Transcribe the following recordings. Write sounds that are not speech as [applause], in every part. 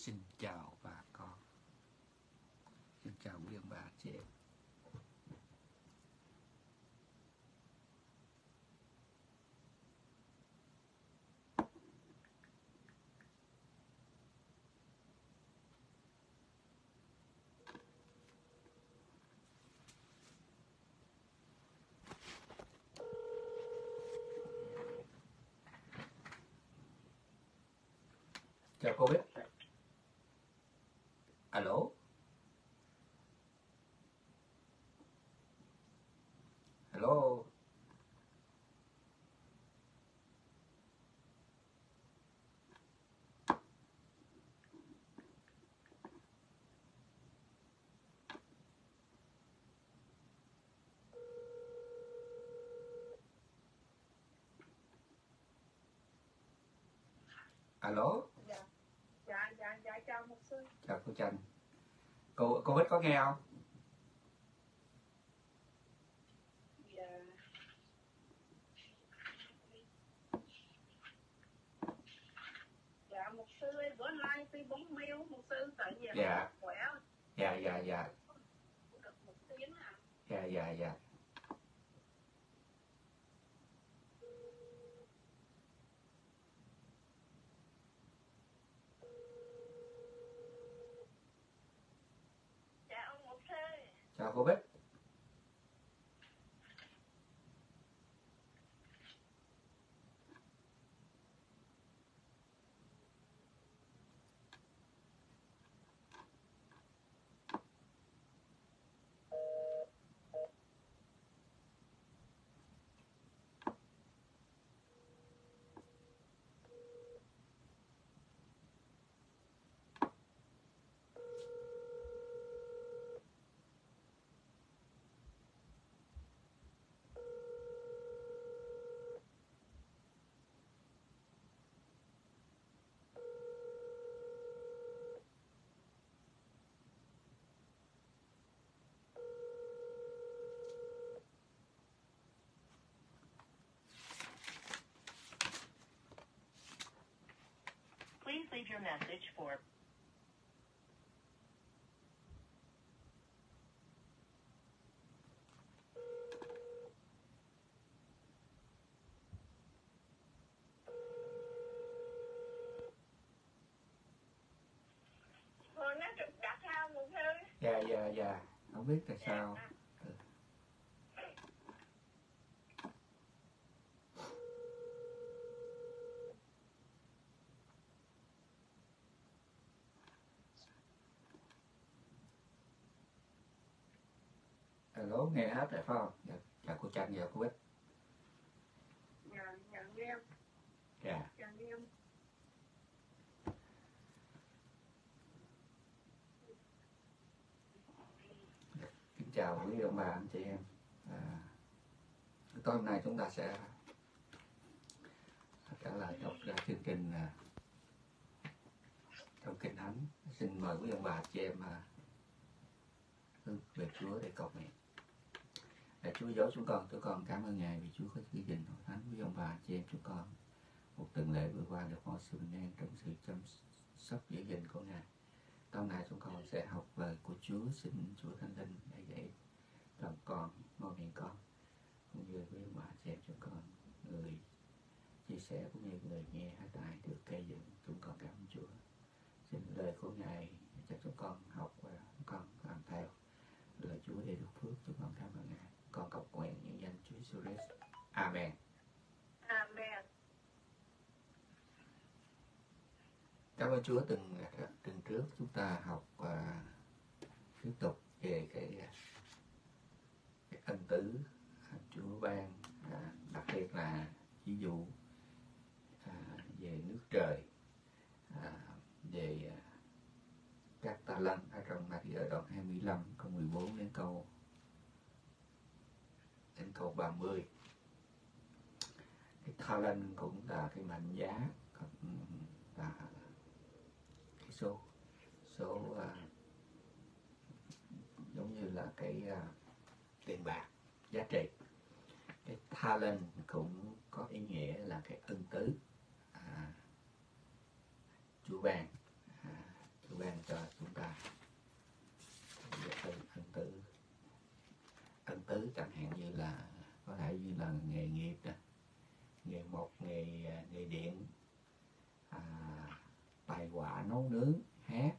Xin chào bà con. Xin chào quý ông bà chị em. Chào cô biết Alo Hello Alo? Dạ. Dạ dạ dạ chào mục sư. Chào cô Trần. Cô cô biết có nghe không? dạ. Dạ mục sư ơi, bữa nay tôi bấm mail mục sư tại vì Dạ. khỏe Dạ dạ dạ. Một à. Dạ dạ dạ dạ ông mục sư Chào cô Bích Please leave your message for thôi nó trực đặt sao mục sư Dạ dạ dạ. Không biết tại sao Alo nghe hết rồi phải không? Dạ, chào cô Trần và cô Bích. Dạ dạ Dạ. Dạ Kính chào quý ông bà anh chị em. À, Tối hôm nay chúng ta sẽ trả lời đọc ra chương trình à, trong kinh thánh. Xin mời quý ông bà chị em à, hướng về Chúa để cầu nguyện để Chúa giấu chúng con chúng con cảm ơn Ngài vì Chúa có giữ gìn hội thánh với ông bà chị em chúng con. Một tuần lễ vừa qua được mọi sự bình an trong sự chăm sóc giữ gìn của Ngài. Hôm nay chúng con sẽ học lời của Chúa xin Chúa Thánh Linh để dạy lòng con, ngôi miệng con cũng như với ông bà chị em chúng con người chia sẻ cũng như người nghe hát tài được cây dựng. Chúng con cảm ơn Chúa. Xin lời của Ngài cho chúng con học và chúng con làm theo. Lời Chúa để được phước chúng con cảm ơn Ngài con cầu nguyện những danh Chúa Jesus Christ. Amen. Amen. Cảm ơn Chúa từng tuần trước chúng ta học và tiếp tục về cái, cái ân tứ à, Chúa ban à, đặc biệt là ví dụ à, về nước trời à, về à, các ta lân ở trong Matthew đoạn 25 câu 14 đến câu câu 30 cái thao cũng là cái mệnh giá là cái số. Số uh, giống như là cái uh, tiền bạc giá trị. Cái talent cũng có ý nghĩa là cái ân tứ à, chú ban à, chú ban cho chúng ta. Ân tứ ân tứ chẳng hạn như là có thể như là nghề nghiệp nè nghề một nghề à, nghề điện à, bài họa nấu nướng hát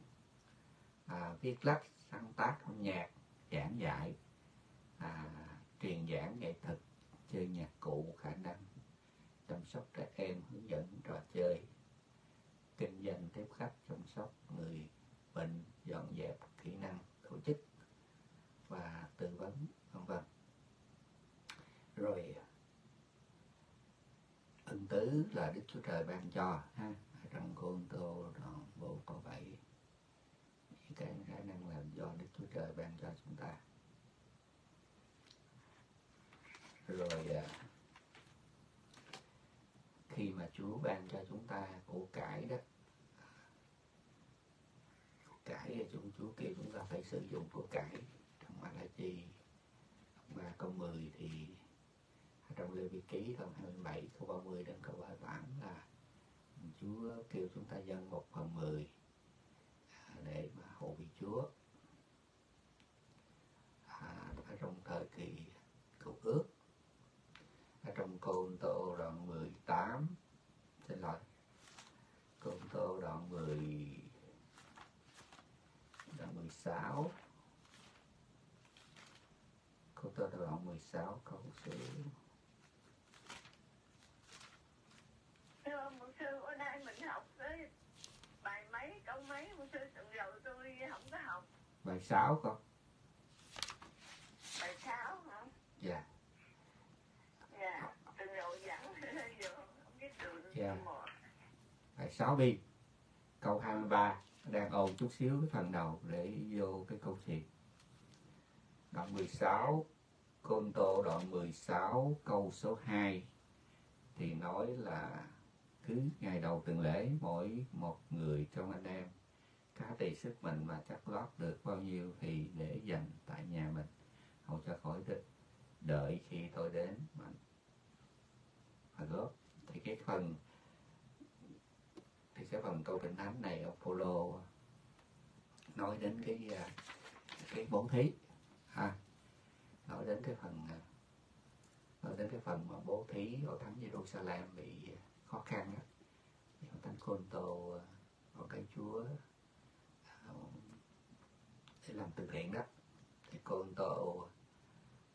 à, viết lách sáng tác âm nhạc giảng dạy à, truyền giảng nghệ thuật chơi nhạc cụ khả năng chăm sóc trẻ em hướng dẫn trò chơi kinh doanh tiếp khách chăm sóc người bệnh dọn dẹp kỹ năng tổ chức và tư vấn vân vân rồi, ân tứ là đức chúa trời ban cho, ha. Trong côn tô đoạn bộ câu bảy, những cái khả năng làm do đức chúa trời ban cho chúng ta. Rồi à, khi mà chúa ban cho chúng ta của cải đó, của cải thì chúng, chúa kêu chúng ta phải sử dụng của cải. Trong Malachi ba câu 10 thì trong Lê Vi Ký phần 27 câu 30 đến câu 38 là Chúa kêu chúng ta dâng một phần 10 à, để mà hộ vị Chúa. À, ở trong thời kỳ cầu ước ở trong Côn Tô đoạn 18 xin lỗi Côn Tô đoạn 10 đoạn 16 Côn Tô đoạn 16 câu số Thưa một sư ở đây mình học tới bài mấy câu mấy một sư từng rồi tôi không có học bài 6 con. Bài sáu hả? Dạ. Dạ từng rồi dẫn [laughs] Dạ. bài 6 bi câu 23 đang ôn chút xíu cái phần đầu để vô cái câu chuyện đoạn 16 Côn Tô đoạn 16 câu số 2 thì nói là cứ ngày đầu tuần lễ mỗi một người trong anh em khá tỳ sức mình mà chắc lót được bao nhiêu thì để dành tại nhà mình. Không cho khỏi đợi, đợi khi tôi đến mà. Mà góp thì cái phần thì cái phần câu kinh thánh này ông Polo nói đến cái à, cái bố thí ha. Nói đến cái phần à, nói đến cái phần mà bố thí ở thánh Jerusalem bị à, khó khăn á. Ông thánh Côn Tô ở cái Chúa để làm từ thiện đó. Thì con Tô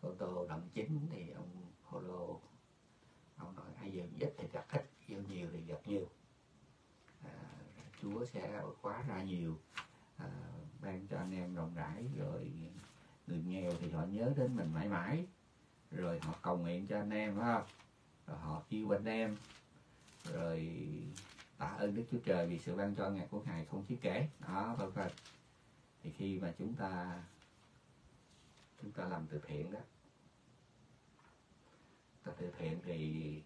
con Tô đậm chính thì ông holo ông nói ai giờ ít thì gặp ít yêu nhiều thì gặp nhiều. À, Chúa sẽ khóa ra nhiều à, ban cho anh em rộng rãi rồi người nghèo thì họ nhớ đến mình mãi mãi rồi họ cầu nguyện cho anh em phải không? Rồi họ yêu anh em rồi tạ ơn Đức Chúa Trời vì sự ban cho ngài của ngài không chí kể đó vân vân thì khi mà chúng ta chúng ta làm từ thiện đó ta từ thiện thì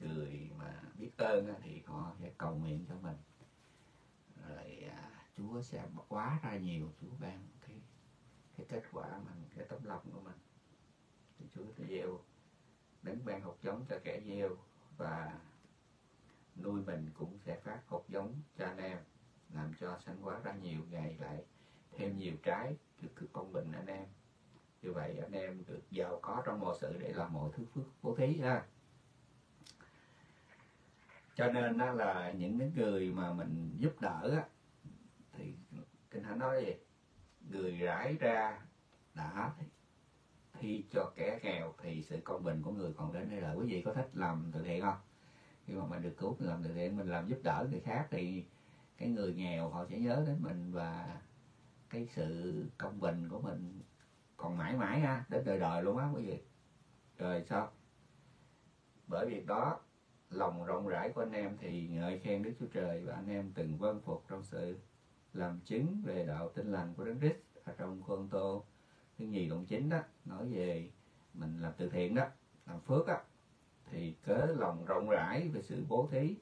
người mà biết ơn thì họ sẽ cầu nguyện cho mình. Rồi à, Chúa sẽ quá ra nhiều Chúa ban cái cái kết quả mình cái tấm lòng của mình. Thì Chúa sẽ gieo đến ban hột giống cho kẻ gieo và nuôi mình cũng sẽ phát hột giống cho anh em làm cho sanh quá ra nhiều ngày lại thêm nhiều trái được cứ công bình anh em. Như vậy anh em được giàu có trong mọi sự để làm mọi thứ phước bố thí ha. Cho nên đó là những cái người mà mình giúp đỡ á, thì kinh thánh nói gì? Người rải ra đã thi cho kẻ nghèo thì sự công bình của người còn đến đây là quý vị có thích làm từ thiện không? Khi mà mình được cứu mình làm từ thiện mình làm giúp đỡ người khác thì cái người nghèo họ sẽ nhớ đến mình và cái sự công bình của mình còn mãi mãi ha, đến đời đời luôn á quý vị. Rồi sao? Bởi việc đó, lòng rộng rãi của anh em thì ngợi khen Đức Chúa Trời và anh em từng vâng phục trong sự làm chứng về đạo tin lành của Đấng Christ. Ở trong khuôn Tô thứ nhì đoạn chính đó, nói về mình làm từ thiện đó, làm phước á, thì cớ lòng rộng rãi về sự bố thí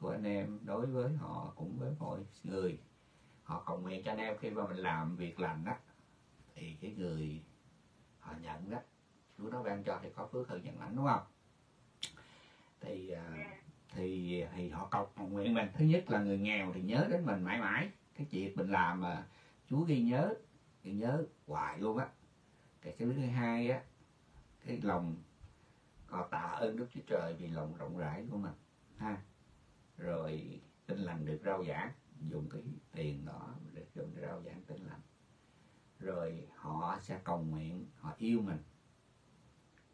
của anh em đối với họ cũng với mọi người họ cầu nguyện cho anh em khi mà mình làm việc lành đó, thì cái người họ nhận đó, Chúa nó ban cho thì có phước hơn nhận lãnh, đúng không? Thì à, thì thì họ cầu nguyện mình. Thứ nhất là người nghèo thì nhớ đến mình mãi mãi. Cái chuyện mình làm mà Chúa ghi nhớ ghi nhớ hoài luôn á. Cái thứ hai á, cái lòng họ tạ ơn Đức Chúa Trời vì lòng rộng rãi của mình, ha. Rồi tin lành được rao giảng dùng cái tiền đó để dùng để rao giảng tin lành. Rồi họ sẽ cầu nguyện họ yêu mình.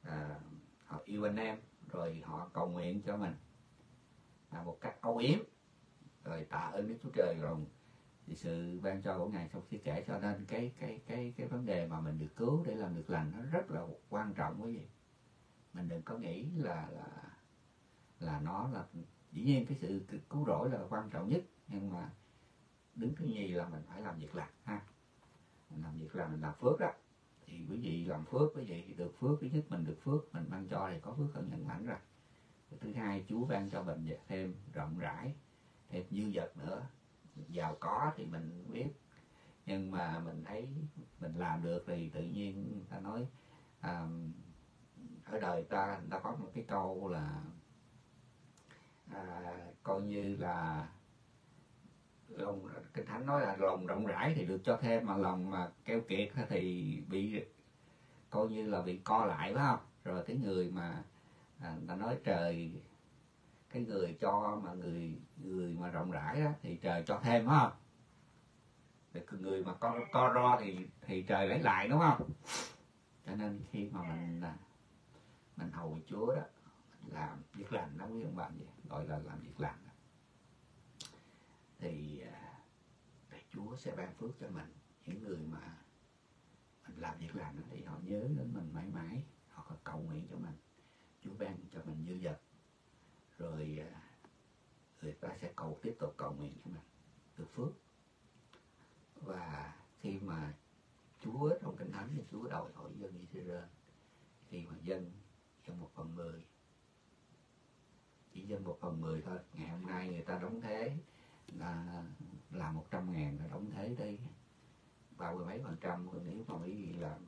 À, họ yêu anh em rồi họ cầu nguyện cho mình. Là một cách âu yếm. Rồi tạ ơn Đức Chúa Trời rồi. Thì sự ban cho của ngài sau khi kể cho nên cái cái cái cái vấn đề mà mình được cứu để làm được lành nó rất là quan trọng quý vị. Mình đừng có nghĩ là là là nó là dĩ nhiên cái sự cứu rỗi là quan trọng nhất nhưng mà đứng thứ nhì là mình phải làm việc lành ha. Mình làm việc lành mình làm phước đó thì quý vị làm phước quý vị thì được phước thứ nhất mình được phước mình ban cho thì có phước hơn nhận lãnh rồi. Thứ hai Chúa ban cho mình thêm rộng rãi thêm dư dật nữa. Giàu có thì mình biết. Nhưng mà mình thấy mình làm được thì tự nhiên ta nói à, ở đời ta người ta có một cái câu là à, coi như là lòng kinh thánh nói là lòng rộng rãi thì được cho thêm mà lòng mà keo kiệt thì bị coi như là bị co lại phải không? Rồi cái người mà à, ta nói trời cái người cho mà người người mà rộng rãi đó thì trời cho thêm phải không? Thì người mà co co ro thì thì trời lấy lại đúng không? Cho nên khi mà mình à, mình hầu chúa đó làm việc lành đó quý ông bạn gì gọi là làm việc lành đó. thì à, thì chúa sẽ ban phước cho mình. Những người mà mình làm việc lành đó, thì họ nhớ đến mình mãi mãi. Họ có cầu nguyện cho mình. Chúa ban cho mình dư dật rồi à, người ta sẽ cầu tiếp tục cầu nguyện cho mình được phước. Và khi mà Chúa trong kinh thánh thì Chúa đòi hỏi dân Israel khi mà dân dân một phần mười. Chỉ dân một phần mười thôi. Ngày hôm nay người ta đóng thế là là một trăm ngàn là đóng thế đi. ba mươi mấy phần trăm, nếu mà mấy gì làm,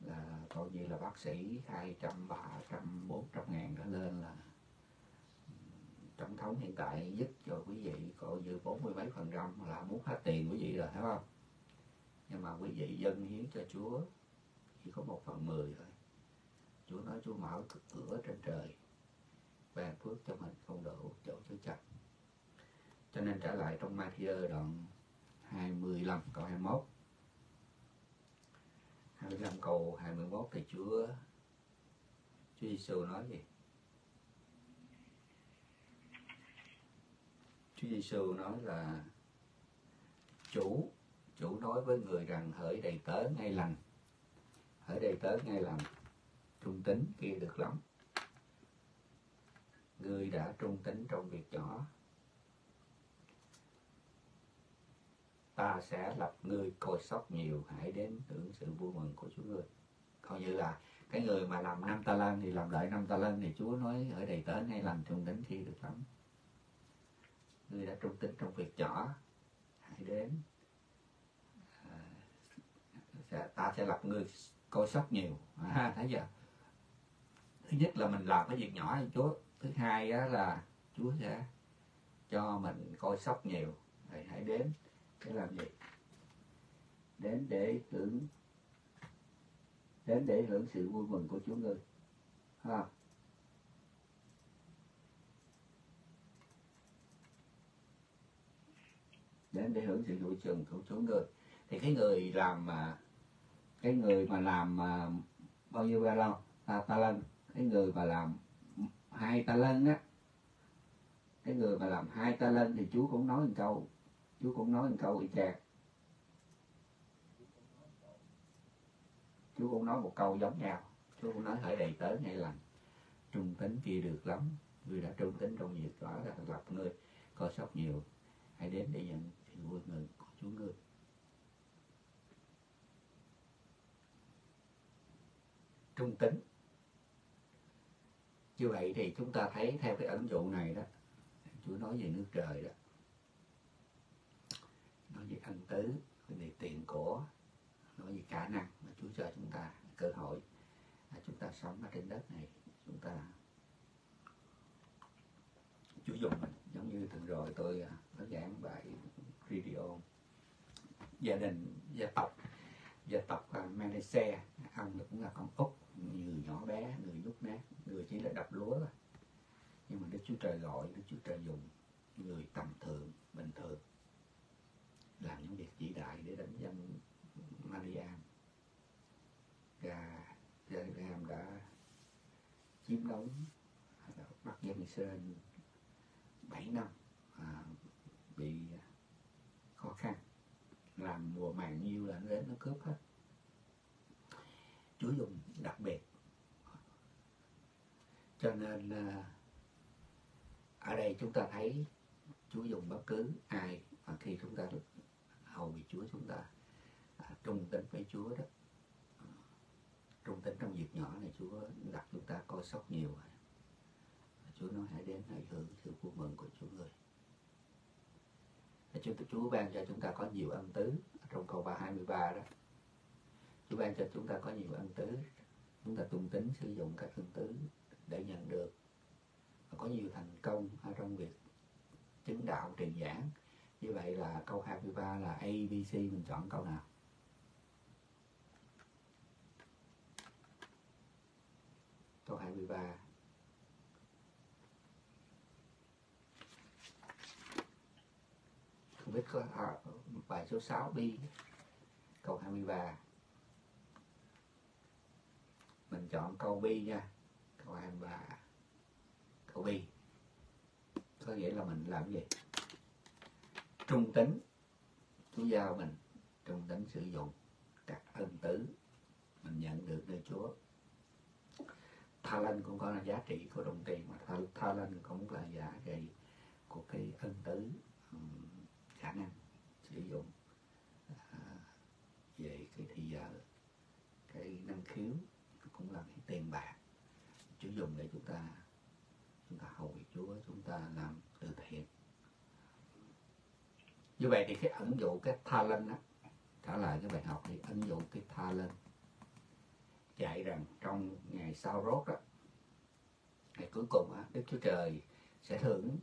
là coi như là bác sĩ hai trăm, ba trăm, bốn trăm ngàn trở lên là ừ, tổng thống hiện tại giúp cho quý vị coi như bốn mươi mấy phần trăm là muốn hết tiền quý vị rồi thấy không? Nhưng mà quý vị dân hiến cho Chúa, chỉ có một phần mười thôi. Chúa nói Chúa mở cửa trên trời, ban phước cho mình không đủ chỗ cho chặt cho nên trở lại trong Matthew đoạn 25 câu 21 25 câu 21 thì Chúa Chúa Giêsu nói gì? Chúa Giêsu nói là chủ chủ nói với người rằng hỡi đầy tớ ngay lành. Hỡi đầy tớ ngay lành, trung tính kia được lắm. Người đã trung tính trong việc nhỏ. Ta sẽ lập ngươi coi sóc nhiều hãy đến hưởng sự vui mừng của Chúa ngươi. Coi như là cái người mà làm năm ta lân thì làm lại năm ta lân thì Chúa nói ở đầy tớ ngay làm trung tính khi được lắm. Ngươi đã trung tính trong việc nhỏ hãy đến à, sẽ, ta sẽ lập ngươi coi sóc nhiều. À, thấy chưa? Thứ nhất là mình làm cái việc nhỏ cho Chúa. Thứ hai á, là Chúa sẽ cho mình coi sóc nhiều. Thì hãy đến để làm gì? Đến để hưởng đến để hưởng sự vui mừng của Chúa ngươi. Ha. Đến để hưởng sự vui mừng của Chúa ngươi. Thì cái người làm mà cái người mà làm mà bao nhiêu ba lon? À, ta, ta lân. Cái người mà làm hai ta lân á cái người mà làm hai ta lân thì Chúa cũng nói một câu. Chúa cũng nói một câu y chang. Chúa cũng nói một câu giống nhau. Chúa cũng nói hãy đầy tớ ngay lành. Trung tính kia được lắm. Người đã trung tính trong việc đó là lập ngươi. Coi sóc nhiều. Hãy đến để nhận sự vui mừng của Chúa ngươi. Trung tính như vậy thì chúng ta thấy theo cái ẩn dụ này đó, Chúa nói về nước trời đó về ân tứ nói về tiền của nói về khả năng mà Chúa cho chúng ta cơ hội à, chúng ta sống ở trên đất này chúng ta Chúa dùng mình. Giống như tuần rồi tôi à, có giảng bài video gia đình gia tộc gia tộc à, uh, Malaysia ông cũng là con út người nhỏ bé người nhút nát người chỉ là đập lúa thôi. Nhưng mà Đức Chúa Trời gọi Đức Chúa Trời dùng người tầm thường bình thường làm những việc vĩ đại để đánh danh Malian và Jerusalem đã chiếm đóng à, bắt dân Israel 7 năm à, bị khó khăn. Làm mùa màng nhiêu là nó đến nó cướp hết. Chúa dùng đặc biệt. Cho nên à, ở đây chúng ta thấy Chúa dùng bất cứ ai mà khi chúng ta hầu bị Chúa chúng ta à, trung tín với Chúa đó. Trung tín trong việc nhỏ này Chúa đặt chúng ta coi sóc nhiều à. Chúa nói hãy đến hãy hưởng sự vui mừng của Chúa người. Chúa, Chúa ban cho chúng ta có nhiều ân tứ trong câu 323 đó. Chúa ban cho chúng ta có nhiều ân tứ. Chúng ta tung tính sử dụng các ân tứ để nhận được. Và có nhiều thành công ở trong việc chứng đạo truyền giảng như vậy là câu 23 là A, B, C mình chọn câu nào? Câu 23 không biết có à, bài số 6 B câu 23 mình chọn câu B nha câu 23 câu B. Có nghĩa là mình làm gì? Trung tính. Chúa giao mình trung tính sử dụng các ân tứ mình nhận được nơi Chúa. Talent cũng có là giá trị của đồng tiền mà talent cũng là giá trị của cái ân tứ khả năng sử dụng à, về cái thì giờ cái năng khiếu cũng là cái tiền bạc. Sử dùng để chúng ta chúng ta hầu việc Chúa chúng ta làm như vậy thì cái ẩn dụ cái talent á trả lại cái bài học thì ẩn dụ cái talent dạy rằng trong ngày sau rốt á ngày cuối cùng á Đức Chúa Trời sẽ thưởng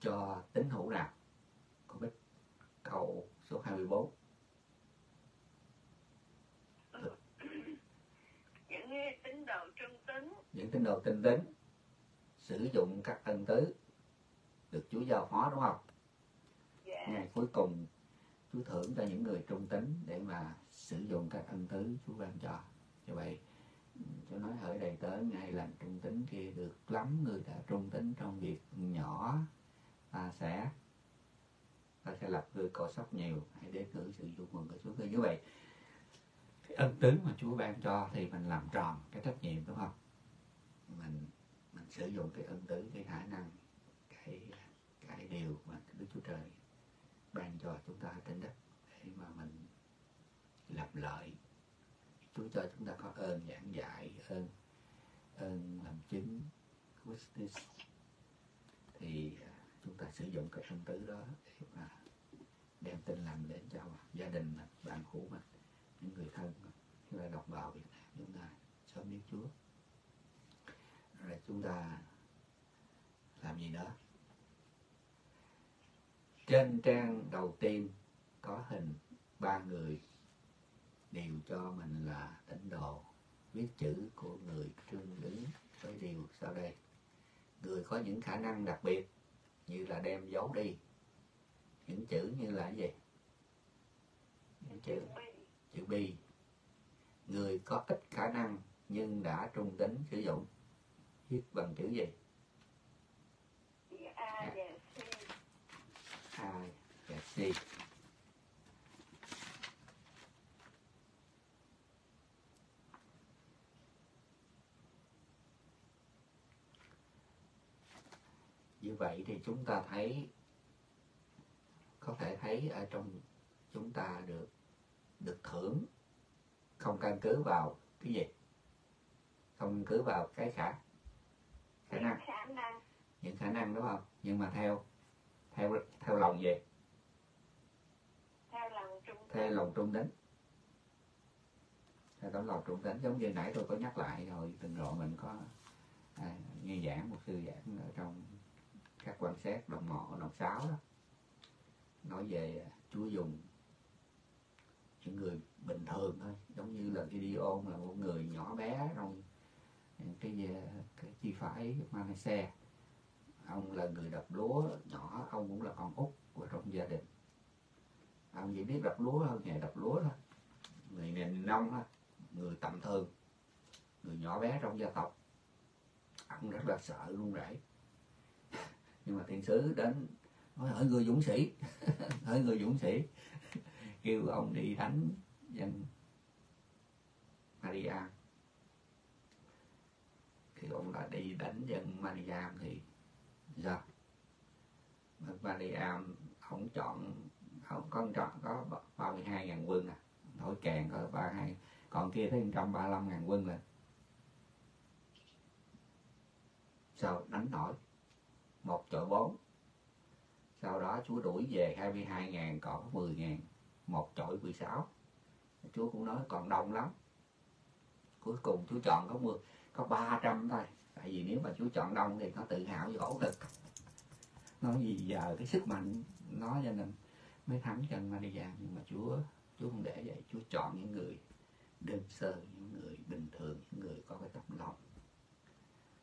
cho tín hữu nào? Con biết câu số 24 những tín đồ trung tín. Những tín đồ tinh tín sử dụng các ân tứ được Chúa giao phó đúng không? Ngày cuối cùng, Chúa thưởng cho những người trung tín để mà sử dụng các ân tứ Chúa ban cho. Như vậy, Chúa nói hỡi đầy tớ ngày lành trung tín kia được lắm người đã trung tín trong việc nhỏ, ta sẽ ta sẽ lập người cọ sóc nhiều, hãy đến cử sự vui mừng của Chúa như vậy, cái ân tứ mà Chúa ban cho thì mình làm tròn cái trách nhiệm, đúng không? Mình mình sử dụng cái ân tứ, cái khả năng, cái cái điều mà Đức Chúa Trời ban cho chúng ta trên đất để mà mình lập lợi. Chúa cho chúng ta có ơn giảng dạy ơn ơn làm chứng witness thì à, chúng ta sử dụng cái ân tứ đó để mà đem tin lành đến cho gia đình mình, bạn hữu mình, những người thân mình, như đồng bào Việt Nam chúng ta sớm biết Chúa. Rồi chúng ta làm gì nữa? Trên trang đầu tiên có hình ba người đều cho mình là tín đồ. Viết chữ của người tương ứng với điều sau đây. Người có những khả năng đặc biệt như là đem giấu đi. Những chữ như là cái gì? Những chữ? Chữ bi người có ít khả năng nhưng đã trung tính sử dụng. Viết bằng chữ gì chữ A và C I và C như vậy thì chúng ta thấy có thể thấy ở trong chúng ta được được thưởng. Không căn cứ vào cái gì? Không căn cứ vào cái khả khả năng. Những khả năng đúng không? Nhưng mà theo theo theo lòng gì theo lòng trung theo lòng trung tính theo tấm lòng trung tính giống như nãy tôi có nhắc lại rồi từng rồi mình có à, nghe giảng một sư giảng ở trong các quan sát đồng mộ đồng sáu đó. Nói về Chúa dùng những người bình thường thôi. Giống như là Gideon là một người nhỏ bé trong cái cái chi phải Manasseh ông là người đập lúa nhỏ, ông cũng là con út của trong gia đình. Ông chỉ biết đập lúa hơn nghề đập lúa thôi. Người nền nông thôi, người tầm thường, người nhỏ bé trong gia tộc. Ông rất là sợ luôn rẩy. [laughs] Nhưng mà thiên sứ đến, nói, hỡi người dũng sĩ, [laughs] hỡi người dũng sĩ. [laughs] Kêu ông đi đánh dân Maria. Thì ông là đi đánh dân Maria thì Dạ. sao Maria à, ông chọn, ông, con chọn có 32 ngàn quân à. Thổi kèn có 32 còn kia thấy 135 ngàn quân là sao đánh nổi một chỗ bốn. Sau đó Chúa đuổi về 22 ngàn, còn 10 ngàn, một chọi 16 Chúa cũng nói còn đông lắm. Cuối cùng Chúa chọn có 10 có 300 thôi tại vì nếu mà Chúa chọn đông thì nó tự hào với khổ cực. Nó gì giờ cái sức mạnh nó cho nên mới thắng chân Maria nhưng mà Chúa Chúa không để vậy. Chúa chọn những người đơn sơ, những người bình thường, những người có cái tấm lòng.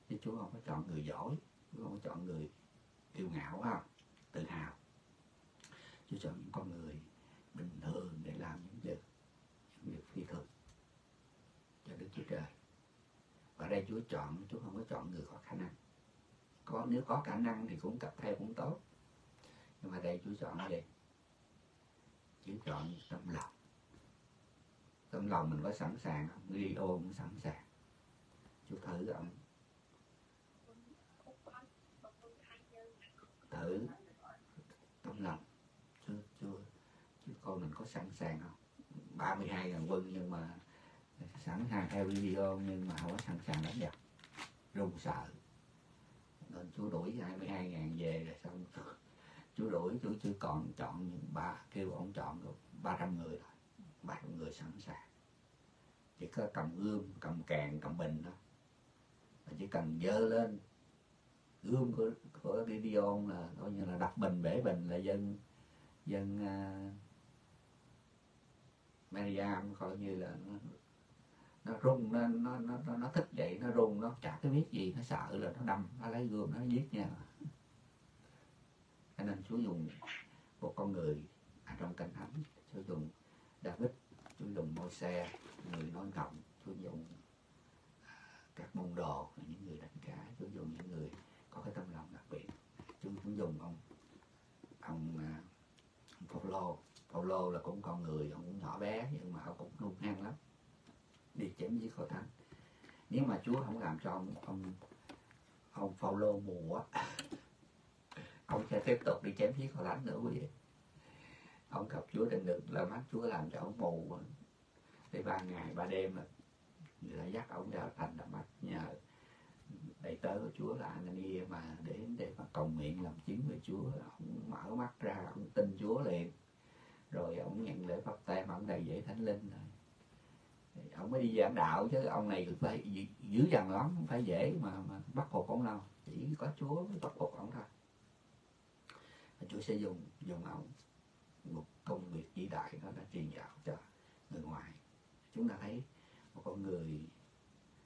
Chứ Chúa không có chọn người giỏi, Chúa không có chọn người kiêu ngạo không? Tự hào. Chúa chọn những con người bình thường để làm những việc những việc phi thường cho Đức Chúa Trời ở đây Chúa chọn, Chúa không có chọn người có khả năng. Có, nếu có khả năng thì cũng tập theo cũng tốt. Nhưng mà đây Chúa chọn gì Chúa chọn tâm lòng. Tâm lòng mình có sẵn sàng không? Đi ôm sẵn sàng. Chúa thử ông. Thử tâm lòng. Chưa chưa chứ con mình có sẵn sàng không? 32 ngàn quân nhưng mà sẵn sàng theo video nhưng mà không có sẵn sàng đánh giặc run sợ. Nên chú đuổi 22 ngàn về rồi xong chú đuổi chú chưa còn chọn những ba kêu ông chọn được 300 người thôi. 300 người sẵn sàng. Chỉ có cầm gươm cầm càng cầm bình thôi. Chỉ cần dơ lên gươm của của Gideon là coi như là đặt bình bể bình là dân dân à, uh, Maryam coi như là nó, nó rung nó, nó nó nó thích vậy nó rung nó chả cái biết gì nó sợ là nó đâm nó lấy gươm nó giết nhau cho nên Chúa dùng một con người ở trong kinh thánh Chúa dùng David Chúa dùng môi xe người nói ngọng Chúa dùng à, các môn đồ những người đánh cá Chúa dùng những người có cái tâm lòng đặc biệt. Chúa cũng dùng ông ông, à, ông Paulo Paulo là cũng con người ông cũng nhỏ bé nhưng mà ông cũng hung hăng lắm đi chém giết hội thánh nếu mà Chúa không làm cho ông ông ông Phaolô mù á [laughs] ông sẽ tiếp tục đi chém giết hội thánh nữa quý vị. Ông gặp Chúa định được là mắt Chúa làm cho ông mù đi ba ngày, ba đêm là người ta dắt ông ra thành đập mắt nhờ đầy tớ của Chúa là Anania mà đến để mà cầu nguyện làm chứng về Chúa. Ông mở mắt ra, ông tin Chúa liền. Rồi ông nhận lễ pháp mà ông đầy dễ thánh linh rồi ông mới đi giảng đạo chứ ông này phải dữ dằn lắm không phải dễ mà, mà bắt phục ông đâu. Chỉ có Chúa mới bắt phục ông thôi. Và Chúa sẽ dùng dùng ông một công việc vĩ đại đó là truyền giáo cho người ngoài. Chúng ta thấy một con người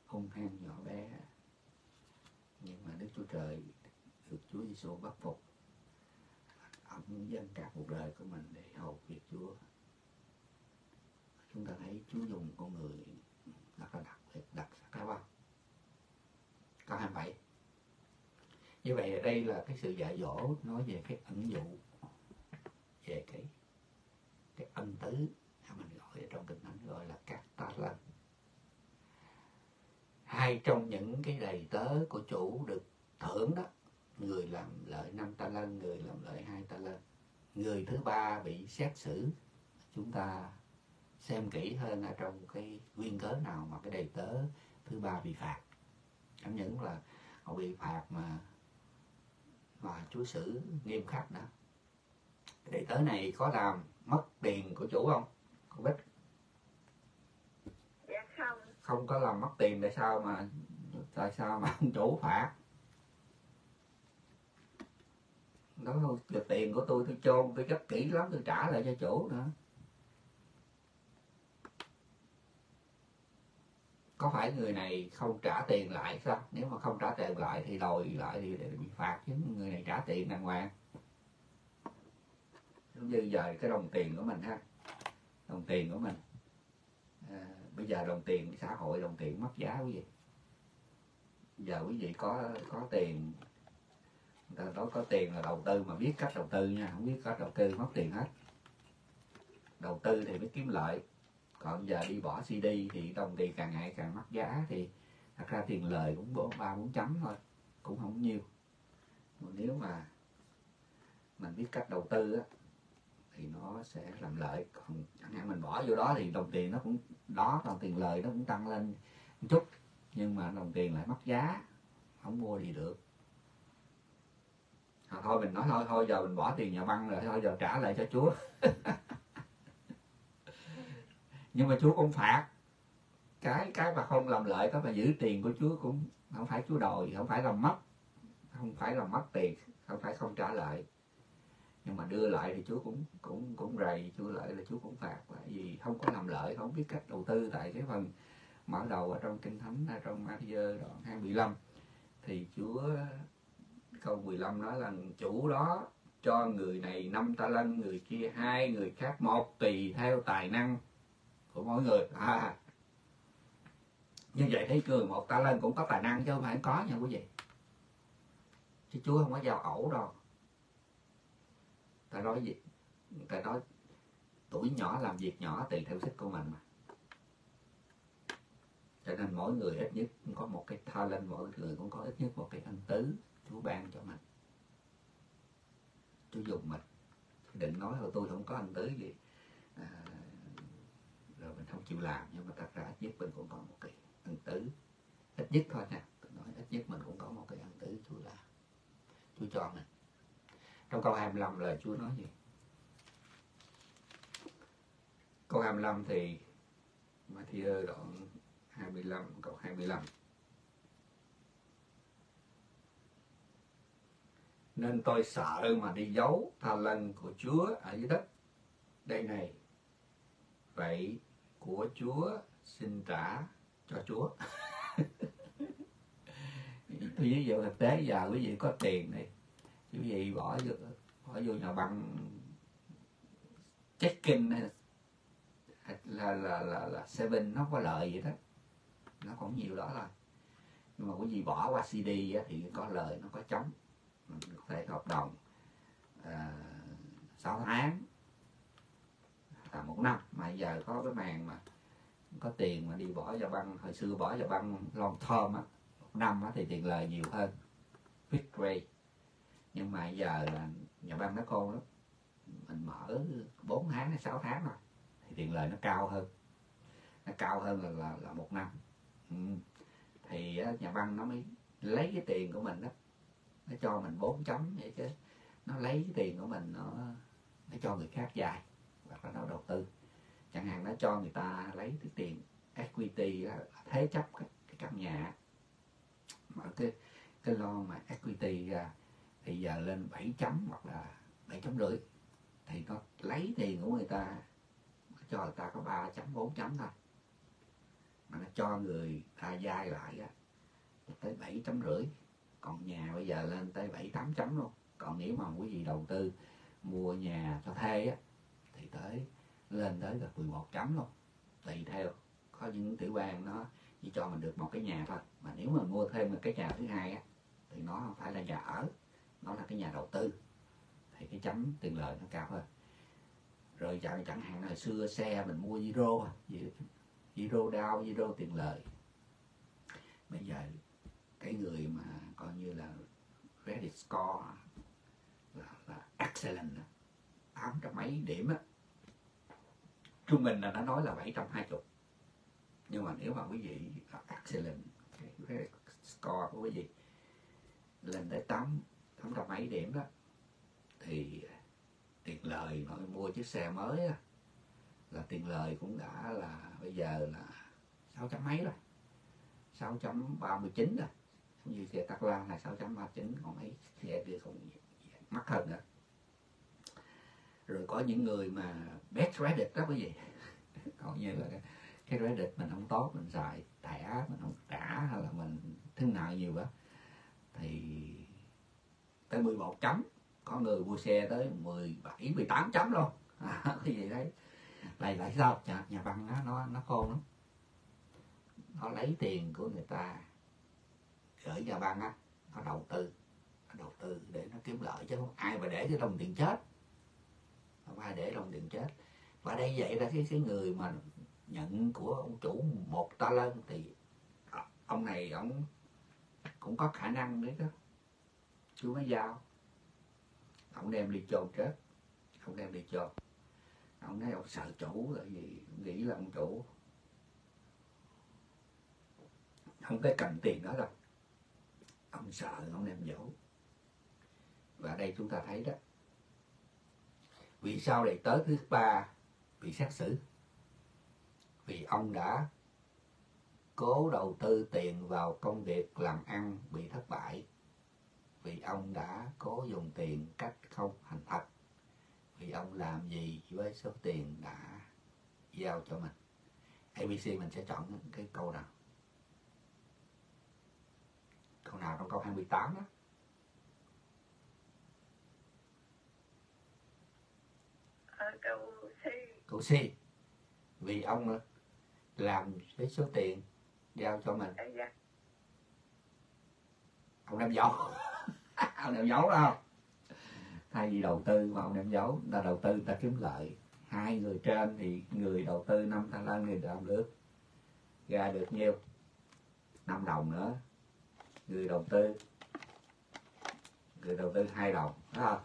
hung hăng nhỏ bé nhưng mà Đức Chúa Trời được Chúa Giêsu bắt phục ông dâng cả cuộc đời của mình để hầu việc Chúa chúng ta thấy Chúa dùng con người rất là đặc biệt đặc sắc phải không câu 27 như vậy ở đây là cái sự dạy dỗ nói về cái ẩn dụ, về cái cái ân tứ mình gọi ở trong kinh thánh, gọi là các ta lân hai trong những cái đầy tớ của chủ được thưởng đó, người làm lợi năm ta lân người làm lợi hai ta lân người thứ ba bị xét xử, chúng ta xem kỹ hơn ở trong cái nguyên cớ nào mà cái đầy tớ thứ ba bị phạt. Chẳng những là họ bị phạt mà mà chúa xử nghiêm khắc đó. Đầy tớ này có làm mất tiền của chủ không? Không biết dạ không. Không có làm mất tiền tại sao mà tại sao mà ông [laughs] chủ phạt? Đó là tiền của tôi tôi chôn tôi rất kỹ lắm tôi trả lại cho chủ nữa có phải người này không trả tiền lại sao? Nếu mà không trả tiền lại thì đòi lại thì bị phạt chứ người này trả tiền đàng hoàng. Giống như giờ cái đồng tiền của mình ha. Đồng tiền của mình. À, bây giờ đồng tiền xã hội đồng tiền mất giá quý vị. Giờ quý vị có có tiền người ta nói có tiền là đầu tư mà biết cách đầu tư nha không biết cách đầu tư mất tiền hết. Đầu tư thì mới kiếm lợi còn giờ đi bỏ CD thì đồng tiền càng ngày càng mắc giá thì thật ra tiền lời cũng bốn ba bốn chấm thôi cũng không nhiều mà nếu mà mình biết cách đầu tư á thì nó sẽ làm lợi. Còn chẳng hạn mình bỏ vô đó thì đồng tiền nó cũng đó đồng tiền lời nó cũng tăng lên một chút nhưng mà đồng tiền lại mất giá không mua gì được. À, thôi mình nói thôi thôi giờ mình bỏ tiền nhà băng rồi thôi giờ trả lại cho chúa. [laughs] nhưng mà chúa cũng phạt. Cái cái mà không làm lợi, cái mà giữ tiền của chúa cũng không phải chúa đòi, không phải làm mất, không phải làm mất tiền, không phải không trả lại. Nhưng mà đưa lại thì chúa cũng cũng cũng rầy, chúa lợi là chúa cũng phạt. Bởi vì không có làm lợi, không biết cách đầu tư tại cái phần mở đầu ở trong kinh thánh, ở trong Matthew đoạn 25 thì chúa, câu 15 nói là chủ đó cho người này năm ta lân, người kia hai, người khác một, tùy theo tài năng của mỗi người. À, như vậy thấy cười một ta lên cũng có tài năng chứ không phải có nha quý vị. Chứ chúa không có giao ẩu đâu. Ta nói gì? Ta nói tuổi nhỏ làm việc nhỏ tùy theo sức của mình mà. Cho nên mỗi người ít nhất cũng có một cái talent mỗi người cũng có ít nhất một cái ân tứ Chúa ban cho mình. Chúa dùng mình. Đừng nói là tôi không có ân tứ gì. À, mình không chịu làm, nhưng mà thật ra ít nhất mình cũng có một cái ân tứ. Ít nhất thôi nha, tôi nói ít nhất mình cũng có một cái ân tứ Chúa là Chúa cho mình trong câu 25 lời Chúa nói gì? Câu 25 thì Matthew đoạn 25 câu 25 nên tôi sợ mà đi giấu tha lân của Chúa ở dưới đất. Đây này, vậy của Chúa xin trả cho Chúa. [laughs] Tôi ví dụ thực tế giờ quý vị có tiền này quý vị bỏ vô bỏ vô nhà băng check-in hay là là là là seven nó có lợi vậy đó. Nó cũng nhiều đó thôi. Nhưng mà quý vị bỏ qua CD á, thì có lời nó có chống mình có thể hợp đồng à, 6 tháng tầm một năm. Mà giờ có cái màn mà có tiền mà đi bỏ vào băng hồi xưa bỏ vào băng long term á một năm á, thì tiền lời nhiều hơn fixed rate nhưng mà giờ là nhà băng nó khôn lắm. Mình mở 4 tháng hay 6 tháng rồi thì tiền lời nó cao hơn. Nó cao hơn là là, là một năm. Ừ. thì nhà băng nó mới lấy cái tiền của mình đó nó cho mình bốn chấm vậy chứ. Nó lấy cái tiền của mình nó nó cho người khác dài hoặc là nó đầu tư. Chẳng hạn nó cho người ta lấy cái tiền equity thế chấp cái, cái căn nhà. Mà cái cái lo mà equity thì giờ lên 7 chấm hoặc là 7 chấm rưỡi. Thì nó lấy tiền của người ta cho người ta có 3 chấm 4 chấm thôi. Mà nó cho người ta dai lại á tới 7 chấm rưỡi. Còn nhà bây giờ lên tới 7 8 chấm luôn. Còn nếu mà quý vị đầu tư mua nhà cho thuê á tới lên tới được 11 chấm luôn. Tùy theo có những tiểu bang nó chỉ cho mình được một cái nhà thôi. Mà nếu mà mua thêm một cái nhà thứ hai á thì nó không phải là nhà ở nó là cái nhà đầu tư. Thì cái chấm tiền lời nó cao hơn. Rồi chẳng chẳng hạn hồi xưa xe mình mua zero à, zero down zero tiền lời. bây giờ cái người mà coi như là credit score là, là excellent tám trăm mấy điểm á trung bình là nó nói là bảy trăm hai chục nhưng mà nếu mà quý vị à, excellent cái score của quý vị lên tới tám tám trăm mấy điểm đó thì tiền lời mà mua chiếc xe mới đó, là tiền lời cũng đã là bây giờ là sáu trăm mấy rồi. Sáu trăm ba mươi chín rồi. Như xe tắc lan là sáu trăm ba mươi chín còn mấy xe kia còn mắc hơn nữa rồi có những người mà best credit đó quý vị. [laughs] Còn như là cái credit mình không tốt mình xài thẻ mình không trả hay là mình thương nợ nhiều quá. Thì tới 11 chấm có người mua xe tới 17 18 chấm luôn. À, [laughs] cái gì đấy. Lại lại sao? Nhà, nhà băng đó, nó nó khôn lắm. Nó lấy tiền của người ta gửi nhà băng á nó đầu tư nó đầu tư để nó kiếm lợi chứ không ai mà để cái đồng tiền chết không ai để lòng tiền chết. Và đây vậy là cái cái người mà nhận của ông chủ một ta lân thì ông này ông cũng có khả năng đấy đó. Chú mới giao. Ông đem đi chôn chết. Ông đem đi chôn. Ông nói ông sợ chủ là gì nghĩ là ông chủ. Không cái cầm tiền đó đâu. Ông sợ ông đem giấu và đây chúng ta thấy đó vì sao lại tới thứ ba bị xét xử? Vì ông đã cố đầu tư tiền vào công việc làm ăn bị thất bại. Vì ông đã cố dùng tiền cách không thành thật. Vì ông làm gì với số tiền đã giao cho mình? ABC mình sẽ chọn cái câu nào? Câu nào trong câu 28 đó? Ờ, câu C vì ông làm với số tiền giao cho mình. À, dạ. ông đem giấu. [laughs] Ông đem giấu đó không? Thay vì đầu tư mà ông đem giấu. Ta đầu tư ta kiếm lợi. Hai người trên thì người đầu tư năm ta lên người làm được. Ra được nhiêu? Năm đồng nữa. Người đầu tư. Người đầu tư hai đồng đúng không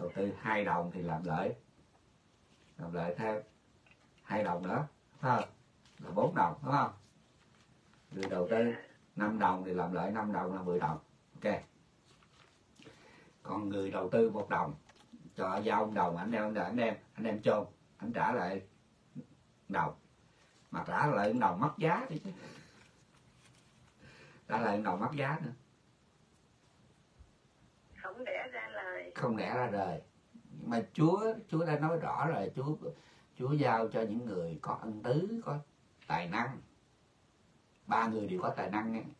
đầu tư hai đồng thì làm lợi. Làm lợi thêm hai đồng nữa đúng không? Là bốn đồng đúng không? Người đầu tư 5 đồng thì làm lợi 5 đồng là 10 đồng. Ok. Còn người đầu tư một đồng cho giao ông đồng anh em, anh em anh em anh chôn anh trả lại đồng. Mà trả lại đồng mất giá đi chứ. Trả lại đồng mất giá nữa không đẻ ra lời không lẽ ra đời. Mà chúa chúa đã nói rõ rồi chúa chúa giao cho những người có ân tứ có tài năng. Ba người đều có tài năng ngang,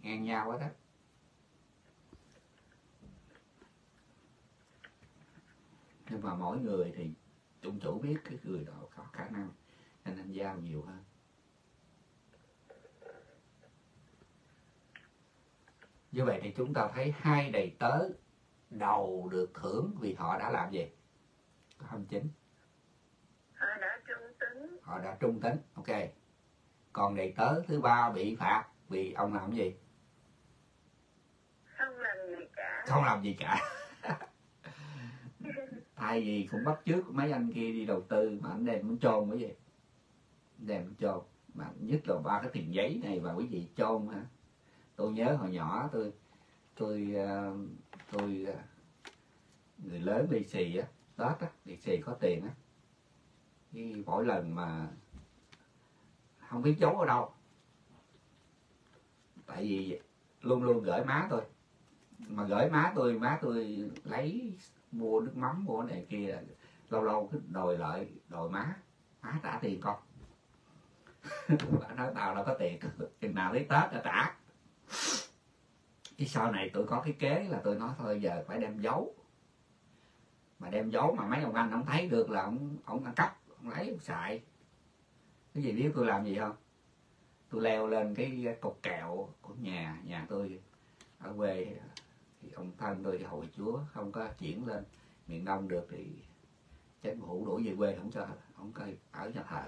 ngang nhau hết đó nhưng mà mỗi người thì ông chủ biết cái người đó có khả năng nên anh giao nhiều hơn. Như vậy thì chúng ta thấy hai đầy tớ đầu được thưởng vì họ đã làm gì? Có 29 họ đã trung tính. Họ đã trung tính ok. Còn đầy tớ thứ ba bị phạt vì ông làm gì? Không làm gì cả. Không làm gì cả. [laughs] Thay vì cũng bắt trước mấy anh kia đi đầu tư mà anh đem nó chôn cái gì đem chôn mà nhất là ba cái tiền giấy này và quý vị chôn ha. Tôi nhớ hồi nhỏ tôi tôi ờ, tôi ờ, người lớn đi xì á, tết á, đi xì có tiền á. Cái mỗi lần mà không biết giấu ở đâu, tại vì luôn luôn gửi má tôi. Mà gửi má tôi má tôi lấy mua nước mắm, mua này kia, lâu lâu cứ đòi lại, đòi má má trả tiền con. [laughs] Bà nói tao đâu có tiền, [laughs] chừng nào lấy tết là trả cái sau này tôi có cái kế là tôi nói thôi, giờ phải đem giấu. Mà đem giấu mà mấy ông anh ông thấy được là ông ông ăn cắp, ông lấy, ông xài. Cái gì, biết tôi làm gì không? Tôi leo lên cái cột kẹo của nhà nhà tôi. Ở quê thì ông thân tôi thì hội chúa, không có chuyển lên miền đông được thì chính phủ đuổi về quê, không cho, không có ở nhà thờ.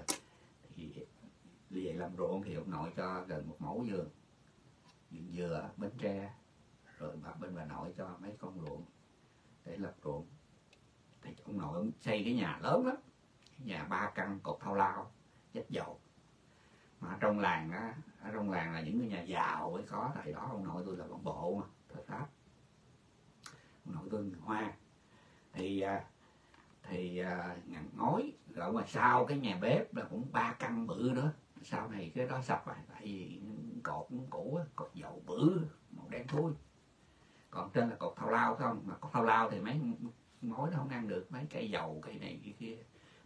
Thì về làm ruộng thì ông nội cho gần một mẫu vườn dừa, bến tre rồi bà bên bà nội cho mấy con ruộng để lập ruộng. Thì ông nội ông xây cái nhà lớn lắm. Nhà ba căn cột thao lao dách dầu. Mà trong làng á ở trong làng là những cái nhà giàu mới có. Thời đó ông nội tôi là bọn bộ mà thời pháp. Ông nội tôi người hoa. Thì à, thì à, ngàn ngói rồi mà sau cái nhà bếp là cũng ba căn bự nữa sau này cái đó sập rồi tại vì cột cũ á, cột dầu bự màu đen thui còn trên là cột thao lao không? Mà cột thao lao thì mấy mối nó không ăn được, mấy cây dầu, cây này, cây kia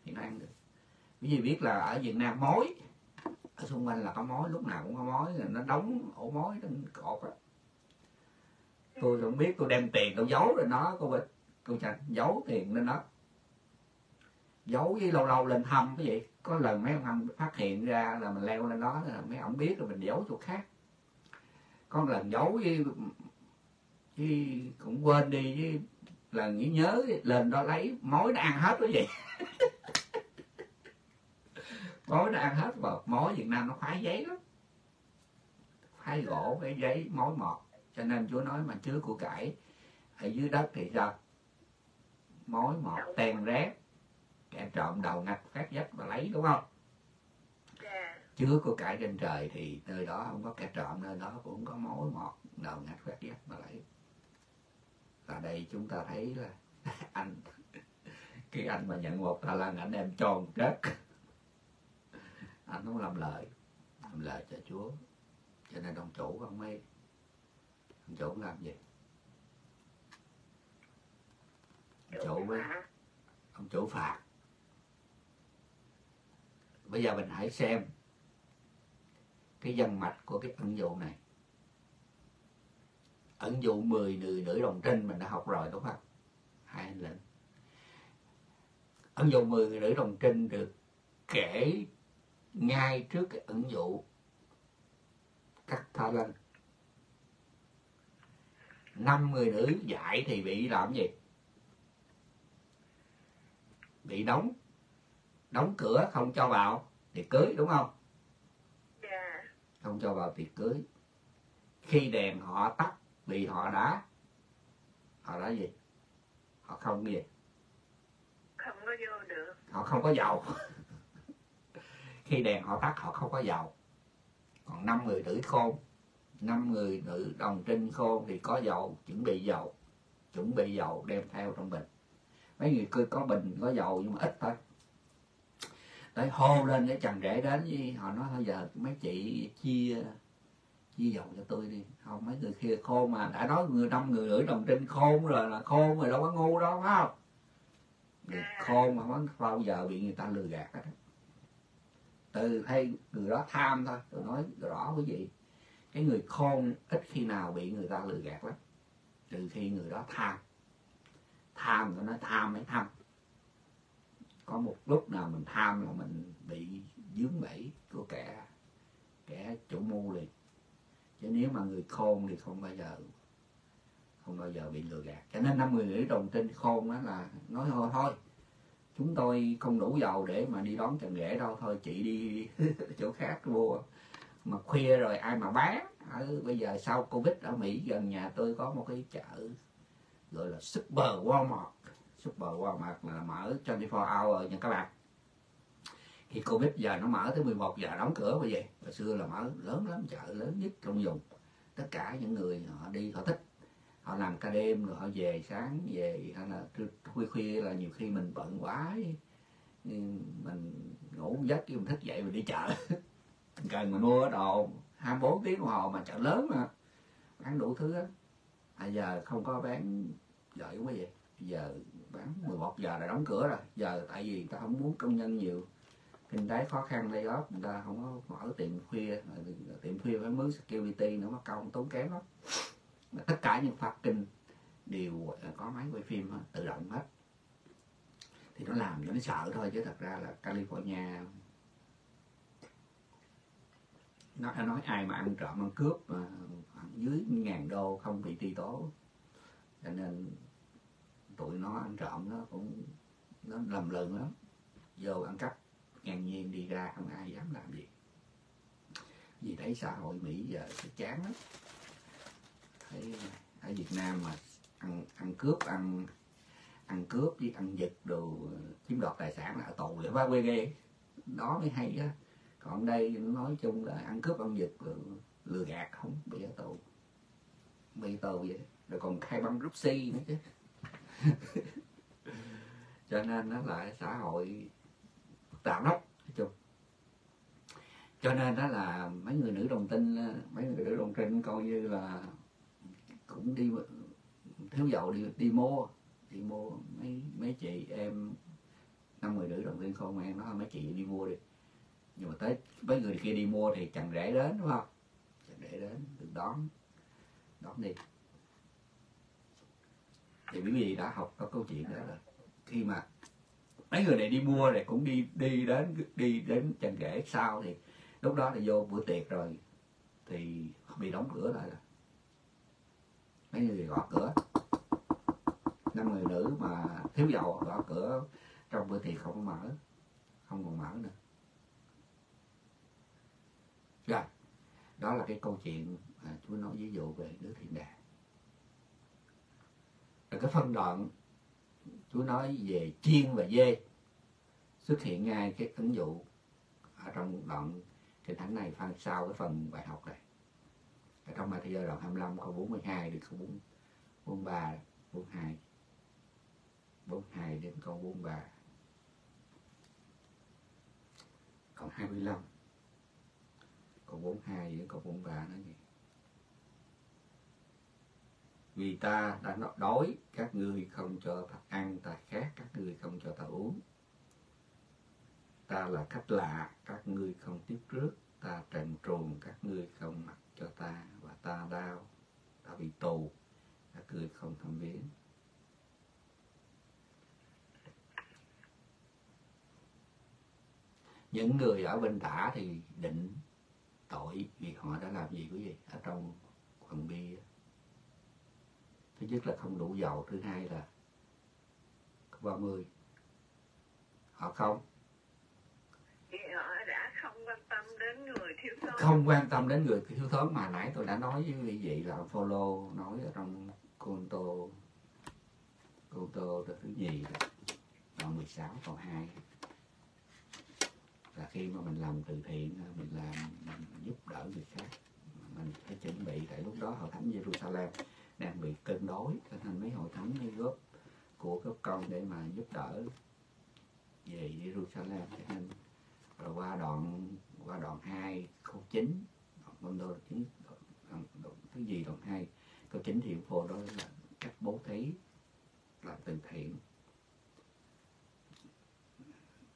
thì nó ăn được. Bởi vì biết là ở Việt Nam mối, ở xung quanh là có mối, lúc nào cũng có mối, là nó đóng ổ mối trên cột á. Tôi không biết tôi đem tiền, tôi giấu rồi nó cô bịch cô chanh giấu tiền lên đó. Giấu với lâu lâu lên thăm cái gì. Có lần mấy ông anh phát hiện ra là mình leo lên đó là mấy ông biết rồi mình giấu chỗ khác. Có lần giấu với với cũng quên đi với lần nghĩ nhớ lên đó lấy mối nó ăn hết cái gì [laughs] mối nó ăn hết mà mối Việt Nam nó khoái giấy lắm. Khoái gỗ cái giấy mối mọt. Cho nên Chúa nói mà chứa của cải ở dưới đất thì sao? Mối mọt ten rét kẻ trộm đầu ngạch phát dách và lấy đúng không? Dạ. Chứa của cải trên trời thì nơi đó không có kẻ trộm nơi đó cũng có mối mọt đầu ngạch phát dách mà lấy và đây chúng ta thấy là [laughs] anh, cái anh mà nhận một ta lan anh đem tròn đất anh không làm lời làm lời cho chúa. Cho nên ông chủ ông ấy, ông chủ làm gì. Ông chủ với ông chủ phạt. Bây giờ mình hãy xem cái dân mạch của cái ẩn dụ này ẩn dụ 10 người nữ đồng trinh mình đã học rồi đúng không? Hai anh lệnh ẩn dụ 10 người nữ đồng trinh được kể ngay trước cái ẩn dụ cắt tha lên năm người nữ dạy thì bị làm gì? Bị đóng. Đóng cửa không cho vào tiệc cưới đúng không? Dạ. Không cho vào tiệc cưới. Khi đèn họ tắt vì họ đã họ đã gì? Họ không gì? Không có vô được. Họ không có dầu [laughs] khi đèn họ tắt họ không có dầu còn năm người nữ khôn năm người nữ đồng trinh khôn thì có dầu chuẩn bị dầu chuẩn bị dầu đem theo trong bình. Mấy người cười có bình có dầu nhưng mà ít thôi. Đấy hô lên để chàng rể đến với họ nói thôi giờ mấy chị chia chia dầu cho tôi đi. Không, mấy người kia khôn mà, đã nói người, năm người nữ đồng trinh khôn rồi là khôn rồi, đâu có ngu đâu, phải không? Người khôn mà không bao giờ bị người ta lừa gạt hết á. từ hay người đó tham thôi, tôi nói rõ quý vị cái người khôn ít khi nào bị người ta lừa gạt lắm. Trừ khi người đó tham. Tham, tôi nói tham mới tham. Có một lúc nào mình tham là mình bị dướng bẫy của kẻ kẻ chủ mưu liền chứ nếu mà người khôn thì không bao giờ, không bao giờ bị lừa gạt. Cho nên năm người nữ đồng trinh khôn đó là nói thôi thôi. Chúng tôi không đủ dầu để mà đi đón trần rễ đâu, thôi chị đi [laughs] chỗ khác mua. Mà khuya rồi ai mà bán? Ở bây giờ sau covid ở mỹ gần nhà tôi có một cái chợ gọi là super walmart. Super walmart là mở 24 hour nha các bạn khi covid giờ nó mở tới 11 giờ đóng cửa bởi vậy. Hồi xưa là mở lớn lắm, chợ lớn nhất trong vùng. Tất cả những người họ đi, họ thích. Họ làm ca đêm rồi họ về sáng về, hay là khuya khuya là nhiều khi mình bận quá. Mình ngủ giấc mình thức dậy mình đi chợ. [laughs] Cần mình mua đồ 24 tiếng đồng hồ mà chợ lớn mà. Bán đủ thứ á à giờ không có bán giỏi quá vậy. Giờ bán 11 giờ là đóng cửa rồi. Giờ tại vì người ta không muốn công nhân nhiều kinh tế khó khăn lay off người ta không có mở tiệm khuya tiệm khuya phải mướn security nữa, mà công tốn kém lắm. Tất cả những phát kinh đều có máy quay phim tự động hết. Thì nó làm cho nó sợ thôi, chứ thật ra là California, nó đã nói ai mà ăn trộm, ăn cướp, mà dưới ngàn đô không bị truy tố. Cho nên tụi nó ăn trộm nó cũng, nó lầm lừng lắm. Vô ăn cắp ngang nhiên đi ra, không ai dám làm gì vì thấy xã hội mỹ giờ sẽ chán lắm. Thấy ở việt nam mà ăn ăn cướp, ăn ăn cướp với ăn giật đồ chiếm đoạt tài sản là ở tù để ba quê ghê. Đó mới hay á. Còn đây nói chung là ăn cướp, ăn giật lừa gạt không bị ở tù. Bị tù vậy rồi còn khai băng rút xi nữa chứ. [laughs] Cho nên nó là xã hội tạo lắm nói chung. Cho nên đó là mấy người nữ đồng tinh mấy người nữ đồng trinh coi như là cũng đi thiếu dầu đi đi mua đi mua mấy mấy chị em, năm người nữ đồng tinh không em nói mấy chị đi mua đi. Nhưng mà tới mấy người kia đi mua thì chẳng rể đến, đúng không? Chẳng rể đến, được đón đón đi. Thì quý vị đã học, có câu chuyện đó rồi. Khi mà mấy người này đi mua này cũng đi đi đến đi đến trần rễ sau thì lúc đó là vô bữa tiệc rồi thì bị đóng cửa lại. Rồi mấy người gõ cửa. Năm người nữ mà thiếu dầu gõ cửa trong bữa tiệc không có mở, không còn mở nữa. Rồi, đó là cái câu chuyện mà Chúa nói ví dụ về đứa thiên đàng. Rồi cái phân đoạn Chúa nói về chiên và dê. Xuất hiện ngay cái ứng dụ ở trong đoạn kinh thánh này phần sau cái phần bài học này. Ở trong bài Matthew đoạn 25 câu 42 đến câu 4, 43 42 42 đến câu 43 còn 25 câu 42 đến câu 43 nó gì? Vì ta đã nói, đói, các ngươi không cho ta ăn, ta khát, các ngươi không cho ta uống. Ta là cách lạ, các ngươi không tiếp rước. Ta trần truồng, các ngươi không mặc cho ta, và ta đau. Ta bị tù, các ngươi không thăm viếng. Những người ở bên tả thì định tội vì họ đã làm gì quý vị? Ở trong phần bia thứ nhất là không đủ dầu thứ hai là có 30 họ không? Thì họ đã không quan tâm đến người thiếu thốn. Không quan tâm đến người thiếu thốn mà nãy tôi đã nói với quý vị là follow nói ở trong Conto Conto thứ nhì đoạn 16 câu 2 là khi mà mình làm từ thiện mình làm mình giúp đỡ người khác mình phải chuẩn bị tại lúc đó hội thánh Jerusalem đang bị cân đối cho nên mấy hội thánh mới góp của góp công để mà giúp đỡ về Jerusalem. Cho nên rồi qua đoạn qua đoạn 2 câu 9 đoạn con đô chính đoạn, đoạn, thứ gì đoạn 2 câu 9 thì phô đó là cách bố thí là từ thiện.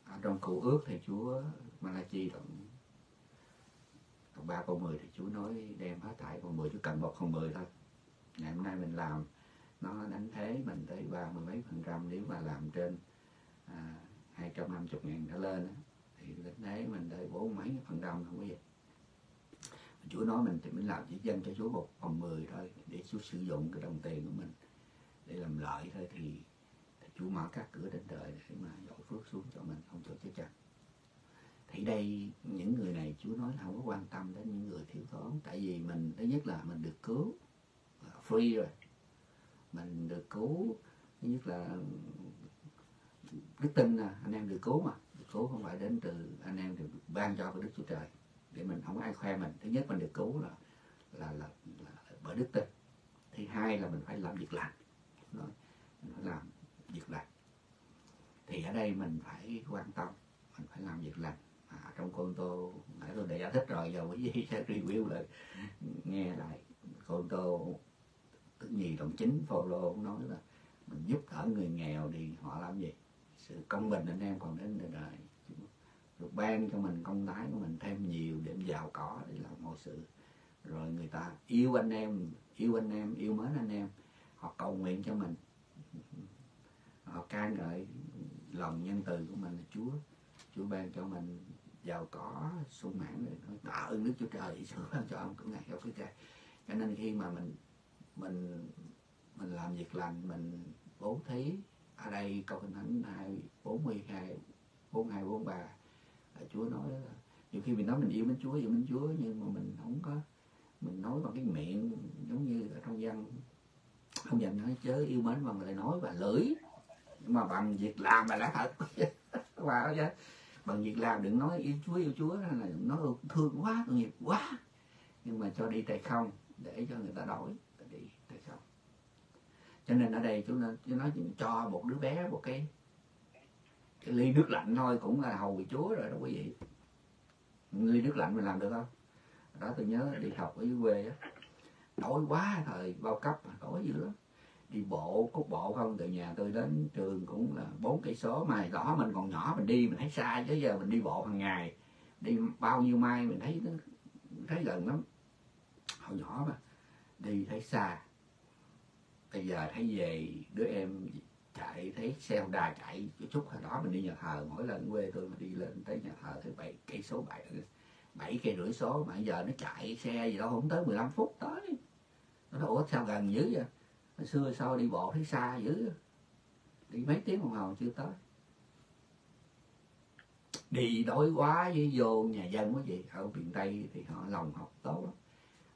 Ở trong cụ ước thì Chúa Malachi đoạn đoạn 3 câu 10 thì Chúa nói đem hết thải câu 10 Chúa cần một phần 10 thôi ngày hôm nay mình làm nó đánh thế mình tới ba mươi mấy phần trăm nếu mà làm trên à, hai trăm năm mươi ngàn trở lên đó, thì đánh thế mình tới bốn mấy phần trăm không có gì. Chúa nói mình thì mình làm chỉ dân cho Chúa một phần mười thôi để Chúa sử dụng cái đồng tiền của mình để làm lợi thôi thì, thì Chúa mở các cửa đến đời để mà dội phước xuống cho mình không cho chết chặt. Thì đây những người này Chúa nói là không có quan tâm đến những người thiếu thốn tại vì mình thứ nhất là mình được cứu free rồi. Mình được cứu thứ nhất là đức tin là anh em được cứu mà. Được cứu không phải đến từ anh em được ban cho của đức chúa trời. Để mình không có ai khoe mình. Thứ nhất mình được cứu là là là, là bởi đức tin. Thứ hai là mình phải làm việc lành Nói, mình phải làm việc lành thì ở đây mình phải quan tâm mình phải làm việc lành à, trong con tô nãy tôi để giải thích rồi giờ quý vị sẽ review lại. Nghe lại con tô thứ nhì đồng chính Phaolô cũng nói là mình giúp đỡ người nghèo thì họ làm gì? Sự công bình anh em còn đến đời đời. Được ban cho mình công tái của mình thêm nhiều để giàu có để làm mọi sự. Rồi người ta yêu anh em, yêu anh em, yêu mến anh em, họ cầu nguyện cho mình. Họ ca ngợi lòng nhân từ của mình là Chúa. Chúa ban cho mình giàu có, sung mãn, rồi nói tạ ơn Đức Chúa Trời, Chúa ban cho ông cũng ngày theo cái trời cho nên khi mà mình mình mình làm việc lành, mình bố thí. Ở đây câu kinh thánh hai bốn mươi hai, bốn hai bốn ba Chúa nói là nhiều khi mình nói mình yêu mến Chúa, yêu mến Chúa, nhưng mà mình không có, mình nói bằng cái miệng, giống như ở trong văn, không dành nói chớ yêu mến bằng lời nói và lưỡi. Nhưng mà bằng việc làm là đã thật. [laughs] Và đó chứ, bằng việc làm đừng nói yêu Chúa yêu Chúa là nó thương quá, tội nghiệp quá. Nhưng mà cho đi tay không để cho người ta đổi cho nên ở đây chúng ta nói cho một đứa bé, một cái cái ly nước lạnh thôi, cũng là hầu vị chúa rồi đó quý vị. Ly nước lạnh mình làm được không? Đó, tôi nhớ đi học ở dưới quê á, đói quá thời bao cấp, đói dữ lắm. Đi bộ cốt bộ không, từ nhà tôi đến trường cũng là bốn cây số mà đó mình, còn nhỏ mình đi, mình thấy xa chứ giờ mình đi bộ hàng ngày. Đi bao nhiêu mai mình thấy nó, thấy gần lắm. Hồi nhỏ mà, đi thấy xa bây giờ thấy về, đứa em chạy, thấy xe Honda chạy chút hồi đó mình đi nhà thờ. Mỗi lần quê tôi mà đi lên tới nhà thờ thứ bảy, cây số bảy bảy cây rưỡi số. Mà giờ nó chạy xe gì đâu không tới 15 phút tới nó nói, ủa, sao gần dữ vậy? Hồi xưa sao đi bộ thấy xa dữ đi mấy tiếng đồng hồ chưa tới. Đi đói quá với vô nhà dân quá gì ở miền tây thì họ lòng học tốt lắm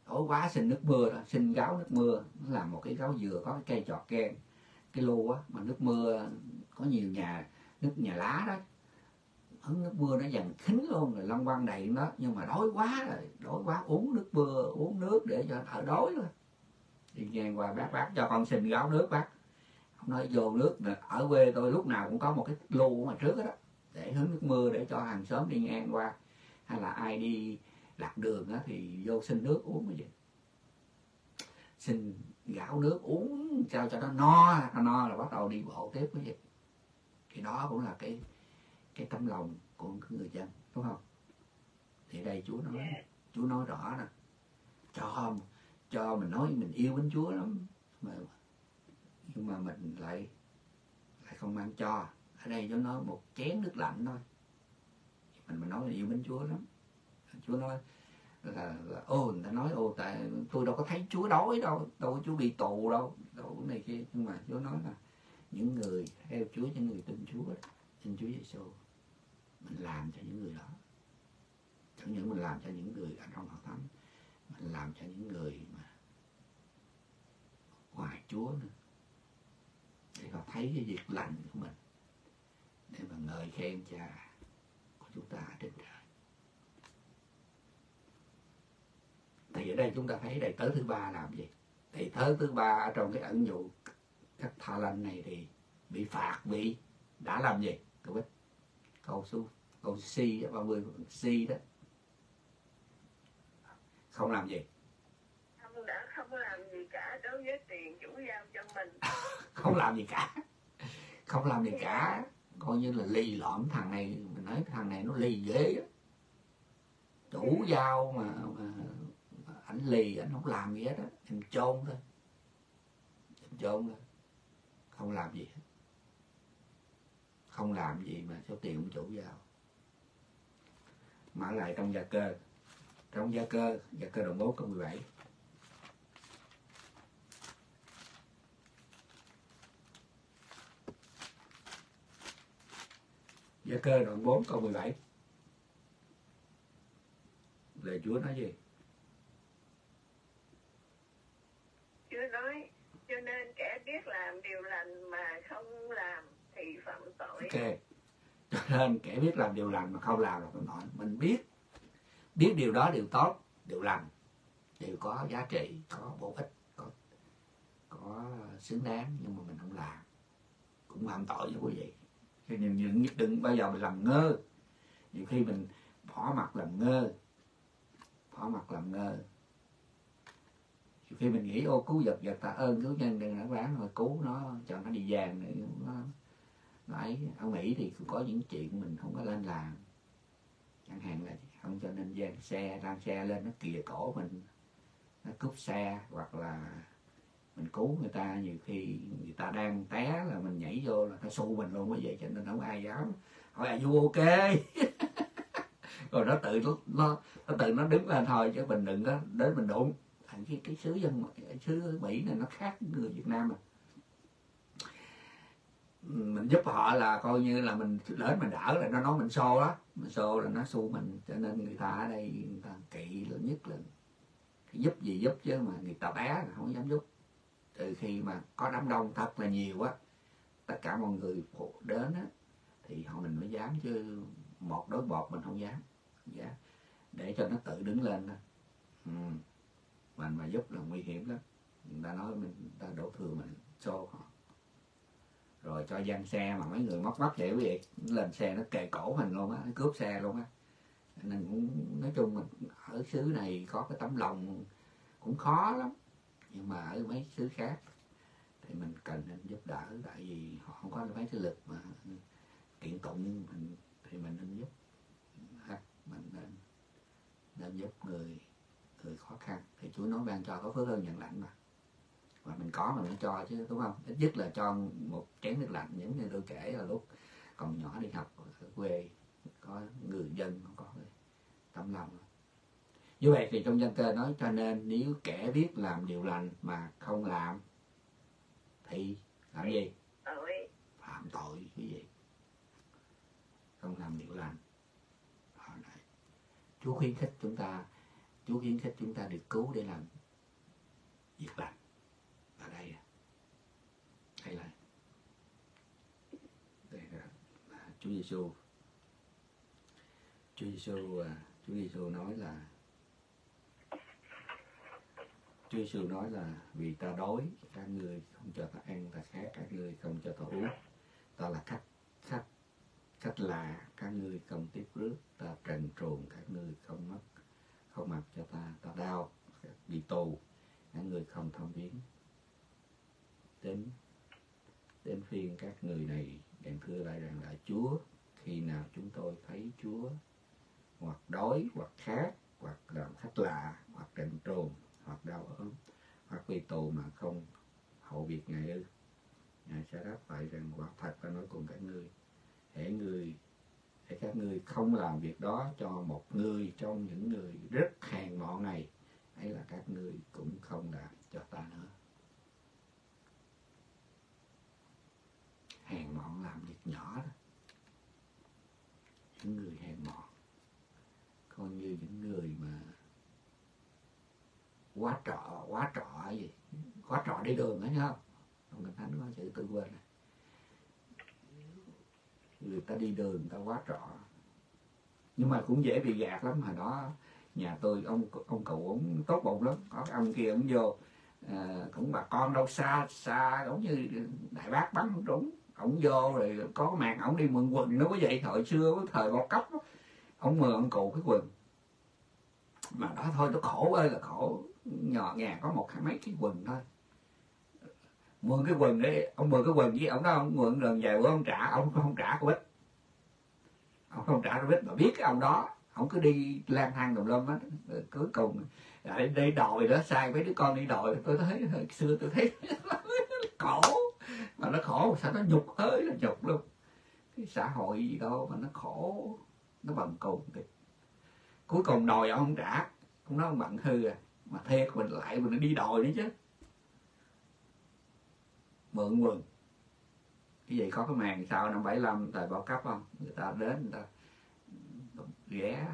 đói quá xin nước mưa đó xin gáo nước mưa. Nó làm một cái gáo dừa có cái cây trọt ken cái lu á mà nước mưa có nhiều nhà nước nhà lá đó. Hứng nước mưa nó dần khính luôn rồi long quăng đầy nó. Nhưng mà đói quá rồi đói quá uống nước mưa uống nước để cho đỡ đói thôi đi ngang qua bác bác cho con xin gáo nước bác. Ông nói vô nước nè, ở quê tôi lúc nào cũng có một cái lu mà trước đó để hứng nước mưa để cho hàng xóm đi ngang qua. Hay là ai đi lạc đường á thì vô xin nước uống cái gì? Xin gạo nước uống sao cho nó no nó no là bắt đầu đi bộ tiếp cái gì? Thì đó cũng là cái cái tấm lòng của người dân đúng không? Thì đây Chúa nói Chúa nói rõ nè cho cho mình nói mình yêu mến Chúa lắm mà nhưng mà mình lại lại không mang cho. Ở đây Chúa nói một chén nước lạnh thôi. Mình mình nói là yêu mến Chúa lắm Chúa nói là, là ô người ta nói ô tại tôi đâu có thấy Chúa đói đâu đâu có Chúa bị tù đâu đâu này kia. Nhưng mà Chúa nói là những người theo Chúa những người tin Chúa tin Chúa Giêsu mình làm cho những người đó. Chẳng những mình làm cho những người ở trong hội thánh mình làm cho những người mà ngoài Chúa nữa để họ thấy cái việc lành của mình để mà ngợi khen cha của chúng ta ở trên trời thì ở đây chúng ta thấy đầy tớ thứ ba làm gì? Đầy tớ thứ ba ở trong cái ẩn dụ các thà lành này thì bị phạt bị đã làm gì? Cậu biết. Câu số câu C đó, 30 C đó. Không làm gì? Ông đã không làm gì cả đối với tiền chủ giao cho mình. [laughs] không làm gì cả. Không làm gì cả. Coi như là ly lõm thằng này mình nói thằng này nó ly dễ á. chủ giao mà, mà, mà ảnh lì, ảnh không làm gì hết á. Em chôn thôi. Em chôn thôi. Không làm gì hết. Không làm gì mà số tiền ông chủ vào mở lại trong gia cơ. Trong gia cơ gia cơ đồng 4 câu 17 gia cơ đoạn 4 câu 17 lời Chúa nói gì Chúa nói, cho nên kẻ biết làm điều lành mà không làm thì phạm tội. ok. Cho nên kẻ biết làm điều lành mà không làm là phạm tội mình biết biết điều đó, điều tốt, điều lành, đều có giá trị, có bổ ích, có có xứng đáng, nhưng mà mình không làm. Cũng phạm tội với quý vị. Cho nên những đừng bao giờ mình làm ngơ, nhiều khi mình bỏ mặt làm ngơ, bỏ mặt làm ngơ khi mình nghĩ ô cứu vật vật tạ ơn cứu nhân đừng nó bán rồi cứu nó cho nó đi vàng nữa. Nó nó ấy ông nghĩ thì có những chuyện mình không có lên làm chẳng hạn là không cho nên gian xe đang xe lên nó kìa cổ mình nó cúp xe hoặc là mình cứu người ta. Nhiều khi người ta đang té là mình nhảy vô là nó xu mình luôn quý vậy cho nên không ai dám. Hỏi là vô ok? [laughs] Rồi nó tự nó, nó nó tự nó đứng lên thôi chứ mình đừng có đến mình đụng thành cái cái xứ dân xứ mỹ này nó khác người việt nam mà mình giúp họ là coi như là mình đến mình đỡ là nó nói mình xô đó mình xô là nó xu mình, cho nên người ta ở đây người ta kỵ là nhất là giúp gì giúp chứ mà người ta bé là không dám giúp. Từ khi mà có đám đông thật là nhiều á, tất cả mọi người đến á, thì họ mình mới dám chứ một đối bọt mình không dám. Dạ. Để cho nó tự đứng lên thôi. Ừ mình mà giúp là nguy hiểm lắm. Người ta nói mình người ta đổ thừa mình cho họ. Rồi cho gian xe mà mấy người móc mắt vậy quý vị lên xe nó kề cổ mình luôn á nó cướp xe luôn á. Nên cũng nói chung mình ở xứ này có cái tấm lòng cũng khó lắm. Nhưng mà ở mấy xứ khác thì mình cần nên giúp đỡ tại vì họ không có mấy cái lực mà kiện tụng mình, thì mình nên giúp. Mình nên nên giúp người người khó khăn thì Chúa nói ban cho có phước hơn nhận lãnh mà. Và mình có mình mới cho chứ đúng không? Ít nhất là cho một chén nước lạnh những như tôi kể là lúc còn nhỏ đi học ở quê có người dân có cái tấm lòng. Như vậy thì trong dân cơ nói cho nên nếu kẻ biết làm điều lành mà không làm thì làm gì? Tội. Phạm tội quý vị không làm điều lành. Chúa khuyến khích chúng ta Chúa khuyến khích chúng ta được cứu để làm việc lành. Ở đây à. hay là đây là, Chúa Giêsu Chúa Giêsu à, Chúa Giêsu nói là Chúa Giêsu nói là vì ta đói các ngươi không cho ta ăn ta khát các ngươi không cho ta uống. Ta là khách khách khách lạ các ngươi không tiếp rước ta trần truồng các ngươi không mất không mặc cho ta ta đau, bị tù các người không thông biến đến đến phiên các người này bèn thưa lại rằng là, Chúa, khi nào chúng tôi thấy Chúa hoặc đói hoặc khát, hoặc làm khách lạ, hoặc trần trồn, hoặc đau ốm, hoặc bị tù mà không hậu việc ngài ư? Ngài sẽ đáp lại rằng, quả thật ta nói cùng các ngươi, hễ người để các ngươi không làm việc đó cho một người trong những người rất hèn mọn này, ấy là các ngươi cũng không làm cho ta nữa. Hèn mọn làm việc nhỏ đó. Những người hèn mọn, coi như những người mà quá trọ quá trọ gì, quá trọ đi đường đó nhá không? Cần thánh có chữ tôi quên này người ta đi đường người ta quá rõ nhưng mà cũng dễ bị gạt lắm. Hồi đó nhà tôi ông ông cụ cũng tốt bụng lắm. Có ông kia ông vô à, cũng bà con đâu xa xa giống như đại bác bắn không trúng. Ông vô rồi có mạng ông đi mượn quần nó có vậy. Thời xưa cái thời bao cấp ông mượn ông cụ cái quần mà đó thôi nó khổ ơi là khổ. Nhỏ nhà có một hai mấy cái quần thôi mượn cái quần đấy ông mượn cái quần với ông đó ông mượn lần vài bữa ông trả, ông không trả của bích ông không trả của bích mà biết cái ông đó, ông cứ đi lang thang tùm lum á, cuối cùng lại đi đòi đó, sai mấy đứa con đi đòi, tôi thấy, hồi xưa tôi thấy [laughs] khổ, mà nó khổ sao nó nhục ơi là nhục luôn. Cái xã hội gì đâu mà nó khổ, nó bằng cùng thì cuối cùng đòi ông không trả, ông nói ông bận hư à mà thuê mình lại mình đi đòi nữa chứ mượn quần. Cái gì có cái màn sau năm 75 thời bao cấp không? Người ta đến người ta ghé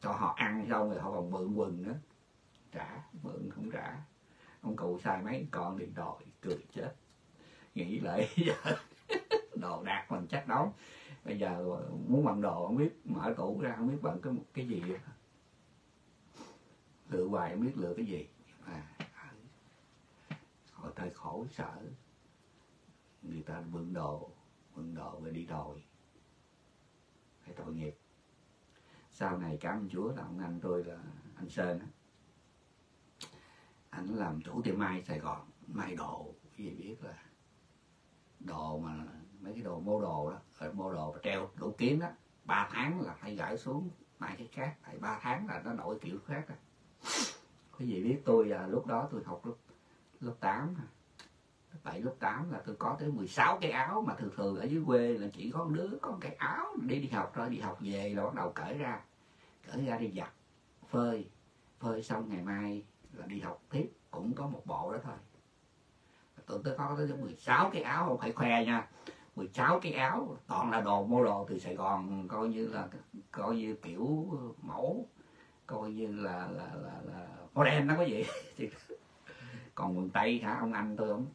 cho họ ăn xong rồi họ còn mượn quần nữa. Trả mượn không trả. Ông cụ sai mấy con điện đòi cười chết. Nghĩ lại [laughs] giờ đồ đạc mình chắc đóng. Bây giờ muốn bằng đồ không biết mở tủ ra không biết bằng cái cái gì vậy. lựa hoài không biết lựa cái gì. À, họ ờ, thời khổ sợ người ta mượn đồ mượn đồ rồi đi đòi phải tội nghiệp sau này cảm ơn Chúa là ông anh tôi là anh Sơn á. anh làm chủ tiệm mai Sài Gòn mai đồ gì biết là đồ mà mấy cái đồ mô đồ đó rồi mô đồ mà treo đủ kiếm đó ba tháng là phải gửi xuống mai cái khác tại ba tháng là nó đổi kiểu khác rồi quý gì biết tôi à, lúc đó tôi học lớp lớp tám tại lớp 8 là tôi có tới 16 cái áo mà thường thường ở dưới quê là chỉ có một đứa có một cái áo đi đi học rồi đi học về là bắt đầu cởi ra cởi ra đi giặt phơi. Phơi xong ngày mai là đi học tiếp cũng có một bộ đó thôi. Tôi tới có tới 16 cái áo không phải khoe nha 16 cái áo toàn là đồ mua đồ từ Sài Gòn coi như là coi như kiểu mẫu coi như là là là, là model nó có gì còn quần tây hả ông anh tôi không?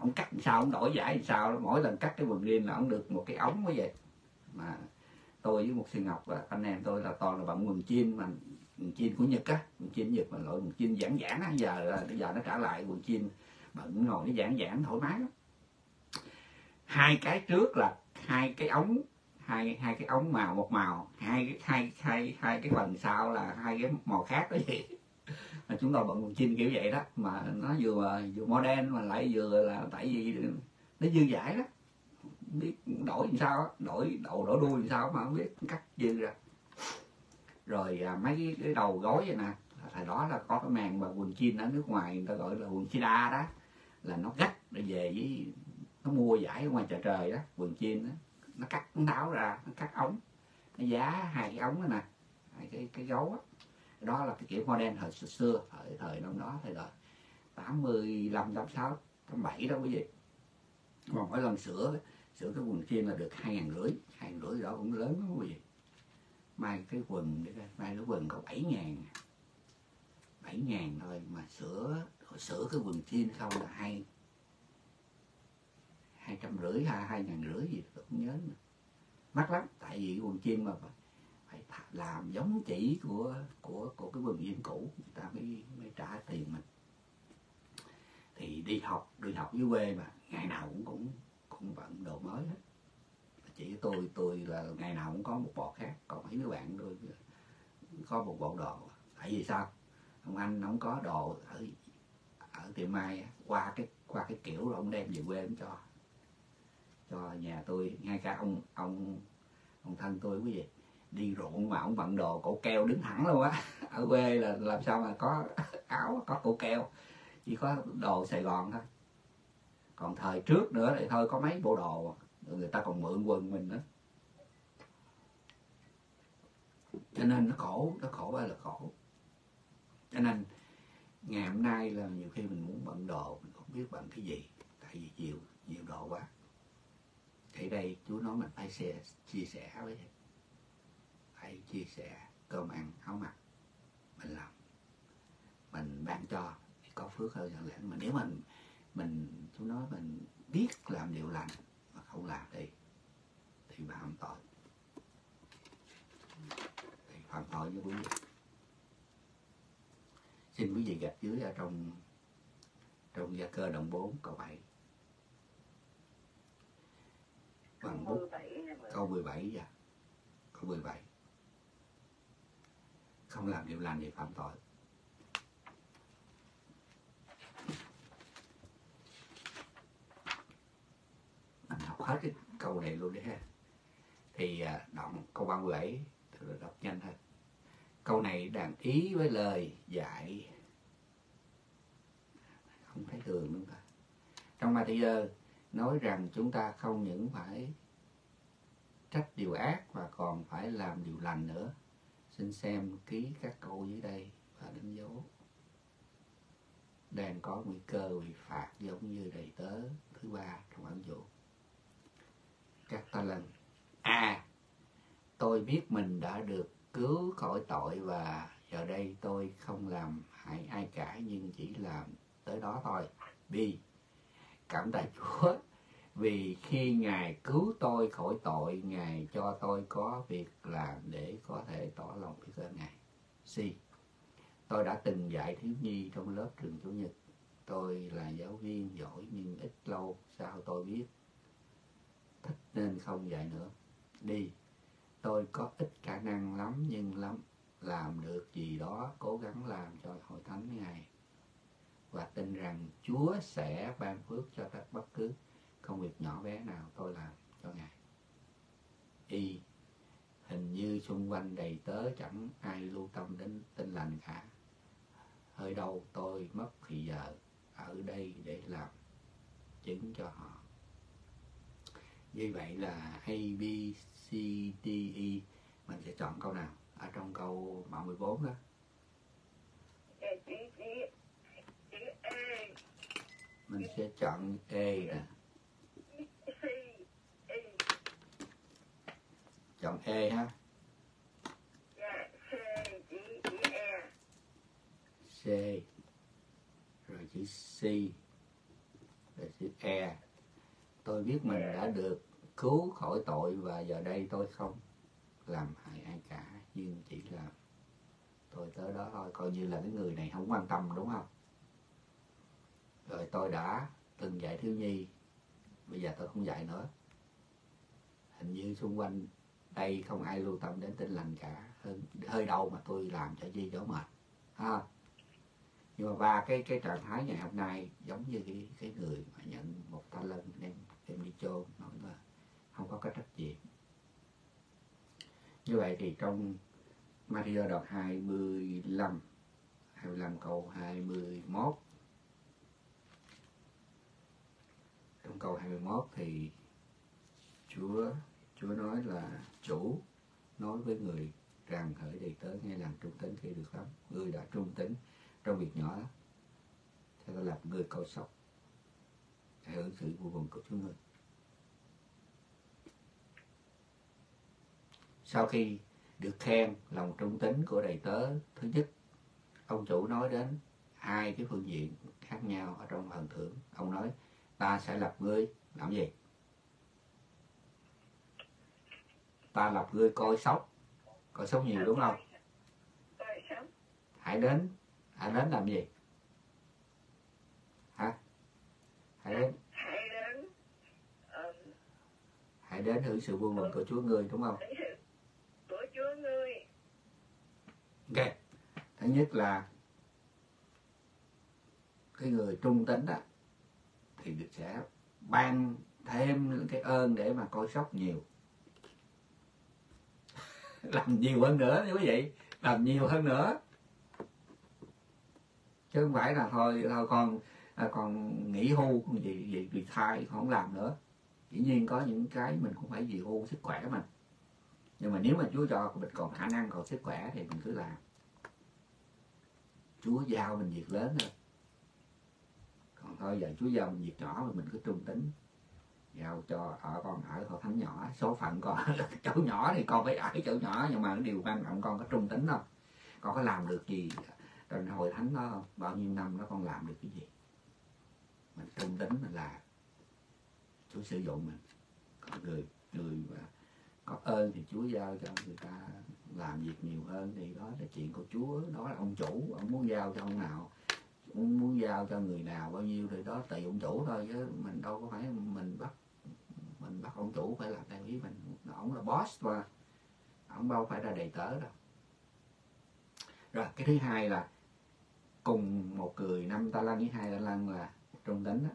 Ông cắt sao, ông đổi giải sao mỗi lần cắt cái quần jean là ông được một cái ống mới vậy. Mà tôi với một sư ngọc và anh em tôi là toàn là bằng quần jean mà, quần jean của nhật á. Quần jean nhật mà loại quần jean giản giản á. Giờ là, bây giờ nó trả lại quần jean bận ngồi nó giản giản thoải mái lắm. Hai cái trước là hai cái ống, hai hai cái ống màu một màu, hai cái, hai hai hai cái phần sau là hai cái màu khác đó vậy mà chúng tôi bận quần jean kiểu vậy đó. Mà nó vừa vừa modern mà lại vừa là tại vì nó dư giải đó. Không biết đổi làm sao đó. đổi đầu đổi đuôi làm sao mà không biết cắt dư ra. Rồi à, mấy cái, đầu gối vậy nè thời đó là có cái màn mà quần jean ở nước ngoài người ta gọi là quần chida đó. Là nó gắt để về với nó mua giải ở ngoài chợ trời đó quần jean đó. Nó cắt nó tháo ra nó cắt ống. Nó giá hai cái ống đó nè hai cái cái gấu á đó là cái kiểu modern thời xưa, xưa thời thời năm đó thời đời. 85 86 87 đó quý vị. Còn mỗi lần sửa sửa cái quần jean là được hai ngàn rưỡi hai ngàn rưỡi đó cũng lớn lắm quý vị. Mai cái quần mai cái quần có bảy ngàn. bảy ngàn thôi mà sửa sửa cái quần jean không là hai hai trăm rưỡi hai hai ngàn rưỡi gì tôi không nhớ nữa. Mắc lắm tại vì quần jean mà làm giống chỉ của của của cái vườn yên cũ. Người ta mới mới trả tiền mình. Thì đi học đi học dưới quê mà ngày nào cũng cũng cũng vẫn đồ mới hết. Chỉ tôi tôi là ngày nào cũng có một bộ khác. Còn mấy đứa bạn tôi có một bộ đồ. Tại vì sao? Ông anh ông có đồ ở ở tiệm mai qua cái qua cái kiểu rồi ông đem về quê ông cho cho nhà tôi. Ngay cả ông ông ông thân tôi quý vị đi ruộng mà ông vận đồ cổ keo đứng thẳng luôn á. [laughs] Ở quê là làm sao mà có [laughs] áo có cổ keo chỉ có đồ Sài Gòn thôi. Còn thời trước nữa thì thôi có mấy bộ đồ người ta còn mượn quần mình nữa. Cho nên nó khổ nó khổ ơi là khổ. Cho nên ngày hôm nay là nhiều khi mình muốn bận đồ mình không biết bận cái gì tại vì nhiều nhiều đồ quá. Thì đây chú nói mình phải chia, chia sẻ với phải chia sẻ cơm ăn áo mặc mình làm. Mình ban cho thì có phước hơn chẳng lẽ. Mà nếu mình mình chú nói mình biết làm điều lành mà không làm đi thì phạm tội. Thì phạm tội với quý vị. Xin quý vị gạch dưới ở trong trong gia cơ đồng 4 câu 7 bằng bút. 17 hay câu 17 dạ. Câu 17 không làm điều lành thì phạm tội. Mình học hết cái câu này luôn đi ha. Thì à, đoạn câu 37 tôi đọc nhanh thôi. Câu này đàn ý với lời dạy. Không thấy thường đúng không trong Matthew nói rằng chúng ta không những phải trách điều ác mà còn phải làm điều lành nữa xin xem ký các câu dưới đây và đánh dấu. Đang có nguy cơ bị phạt giống như đầy tớ thứ ba trong ẩn dụ. Các ta lần, a, tôi biết mình đã được cứu khỏi tội và giờ đây tôi không làm hại ai cả, nhưng chỉ làm tới đó thôi. B, cảm tạ chúa vì khi ngài cứu tôi khỏi tội, ngài cho tôi có việc làm để có thể tỏ lòng biết ơn ngài. C. Tôi đã từng dạy thiếu nhi trong lớp trường chủ nhật. Tôi là giáo viên giỏi nhưng ít lâu sau tôi biết thích nên không dạy nữa. Đi tôi có ít khả năng lắm nhưng lắm, làm được gì đó, cố gắng làm cho hội thánh ngài. Và tin rằng Chúa sẽ ban phước cho tất bất cứ công việc nhỏ bé nào tôi làm cho ngài. Y hình như xung quanh đầy tớ chẳng ai lưu tâm đến tin lành cả. Hơi đâu tôi mất thì giờ ở đây để làm chứng cho họ. Như vậy là A, B, C, D, E. Mình sẽ chọn câu nào? Ở trong câu 34 đó. Chữ chữ chữ A, mình sẽ chọn A nè C, E, chọn E ha. C, C rồi chữ C rồi chữ E. Tôi biết mình đã được cứu khỏi tội và giờ đây tôi không làm hại ai cả nhưng chỉ là tôi tới đó thôi. Coi như là cái người này không quan tâm đúng không? Rồi tôi đã từng dạy thiếu nhi bây giờ tôi không dạy nữa. Hình như xung quanh đây không ai lưu tâm đến tinh lành cả. Hơi đau mà tôi làm cho chi cho mệt. Ha? Nhưng mà ba cái cái trạng thái ngày hôm nay giống như cái cái người mà nhận một ta lân đem đem đi chôn nói là không có cái trách nhiệm. Như vậy thì trong Matthew đoạn 25 25 câu 21 trong câu 21 thì Chúa Chúa nói là chủ nói với người rằng hỡi đầy tớ, nghe làm trung tín thì được lắm. Ngươi đã trung tín trong việc nhỏ đó theo ta làm người coi sóc, hãy hưởng sự vui mừng của Chúa ngươi sau khi được khen lòng trung tín của đầy tớ, thứ nhất, ông chủ nói đến hai cái phương diện khác nhau ở trong phần thưởng. Ông nói, ta sẽ lập ngươi làm gì? Ta lập ngươi coi sóc coi sóc nhiều đúng không? Hãy đến. Hãy đến làm gì? Hả? Hãy đến. Hãy đến hưởng sự vui mừng của Chúa ngươi đúng không? của Chúa ngươi. Ok. Thứ nhất là cái người trung tín đó thì sẽ ban thêm những cái ơn để mà coi sóc nhiều [laughs] làm nhiều hơn nữa như quý vị. Làm nhiều hơn nữa. Chứ không phải là thôi thôi con à, còn nghỉ hưu còn gì gì bị thai không làm nữa. Dĩ nhiên có những cái mình cũng phải vì hưu sức khỏe mà. Nhưng mà nếu mà Chúa cho mình còn khả năng, còn sức khỏe thì mình cứ làm. Chúa giao mình việc lớn thôi. Còn thôi giờ Chúa giao mình việc nhỏ mà mình cứ trung tính giao cho ở con ở hội thánh nhỏ. Số phận con [laughs] là chỗ nhỏ thì con phải ở chỗ nhỏ, nhưng mà điều quan trọng con có trung tính không? Con có làm được gì trong hội thánh đó bao nhiêu năm đó con làm được cái gì? Mình trung tính mình là Chúa sử dụng mình. Còn người người mà có ơn thì Chúa giao cho người ta làm việc nhiều hơn thì đó là chuyện của Chúa. Đó là ông chủ, ông muốn giao cho ông nào, ông muốn giao cho người nào, bao nhiêu thì đó tùy ông chủ thôi chứ mình đâu có phải mình bắt mình bắt ông chủ phải làm theo ý mình. Ông là boss mà. Ông đâu phải là đầy tớ đâu. Rồi, cái thứ hai là cùng một người năm ta lăng với hai ta lăng là trung tính đó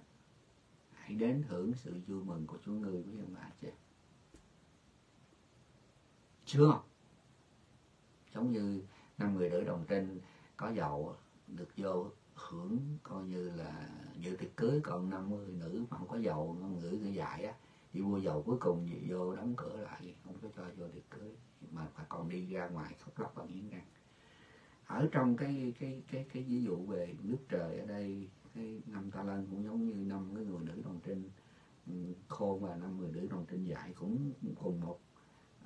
hãy đến hưởng sự vui mừng của Chúa người với ông bà chị. Chưa? Không giống như năm người nữ đồng trinh có giàu được vô hưởng coi như là dự tiệc cưới, còn 50 nữ mà không có giàu ngữ người dạy á vì mua giàu cuối cùng gì vô đóng cửa lại, không có cho vô được cưới. Mà phải còn đi ra ngoài khóc lóc và nghiến răng. Ở trong cái cái cái cái ví dụ về nước trời ở đây, cái năm ta lên cũng giống như năm cái người nữ đồng trinh ừ, khôn và năm người nữ đồng trinh dạy cũng cùng một.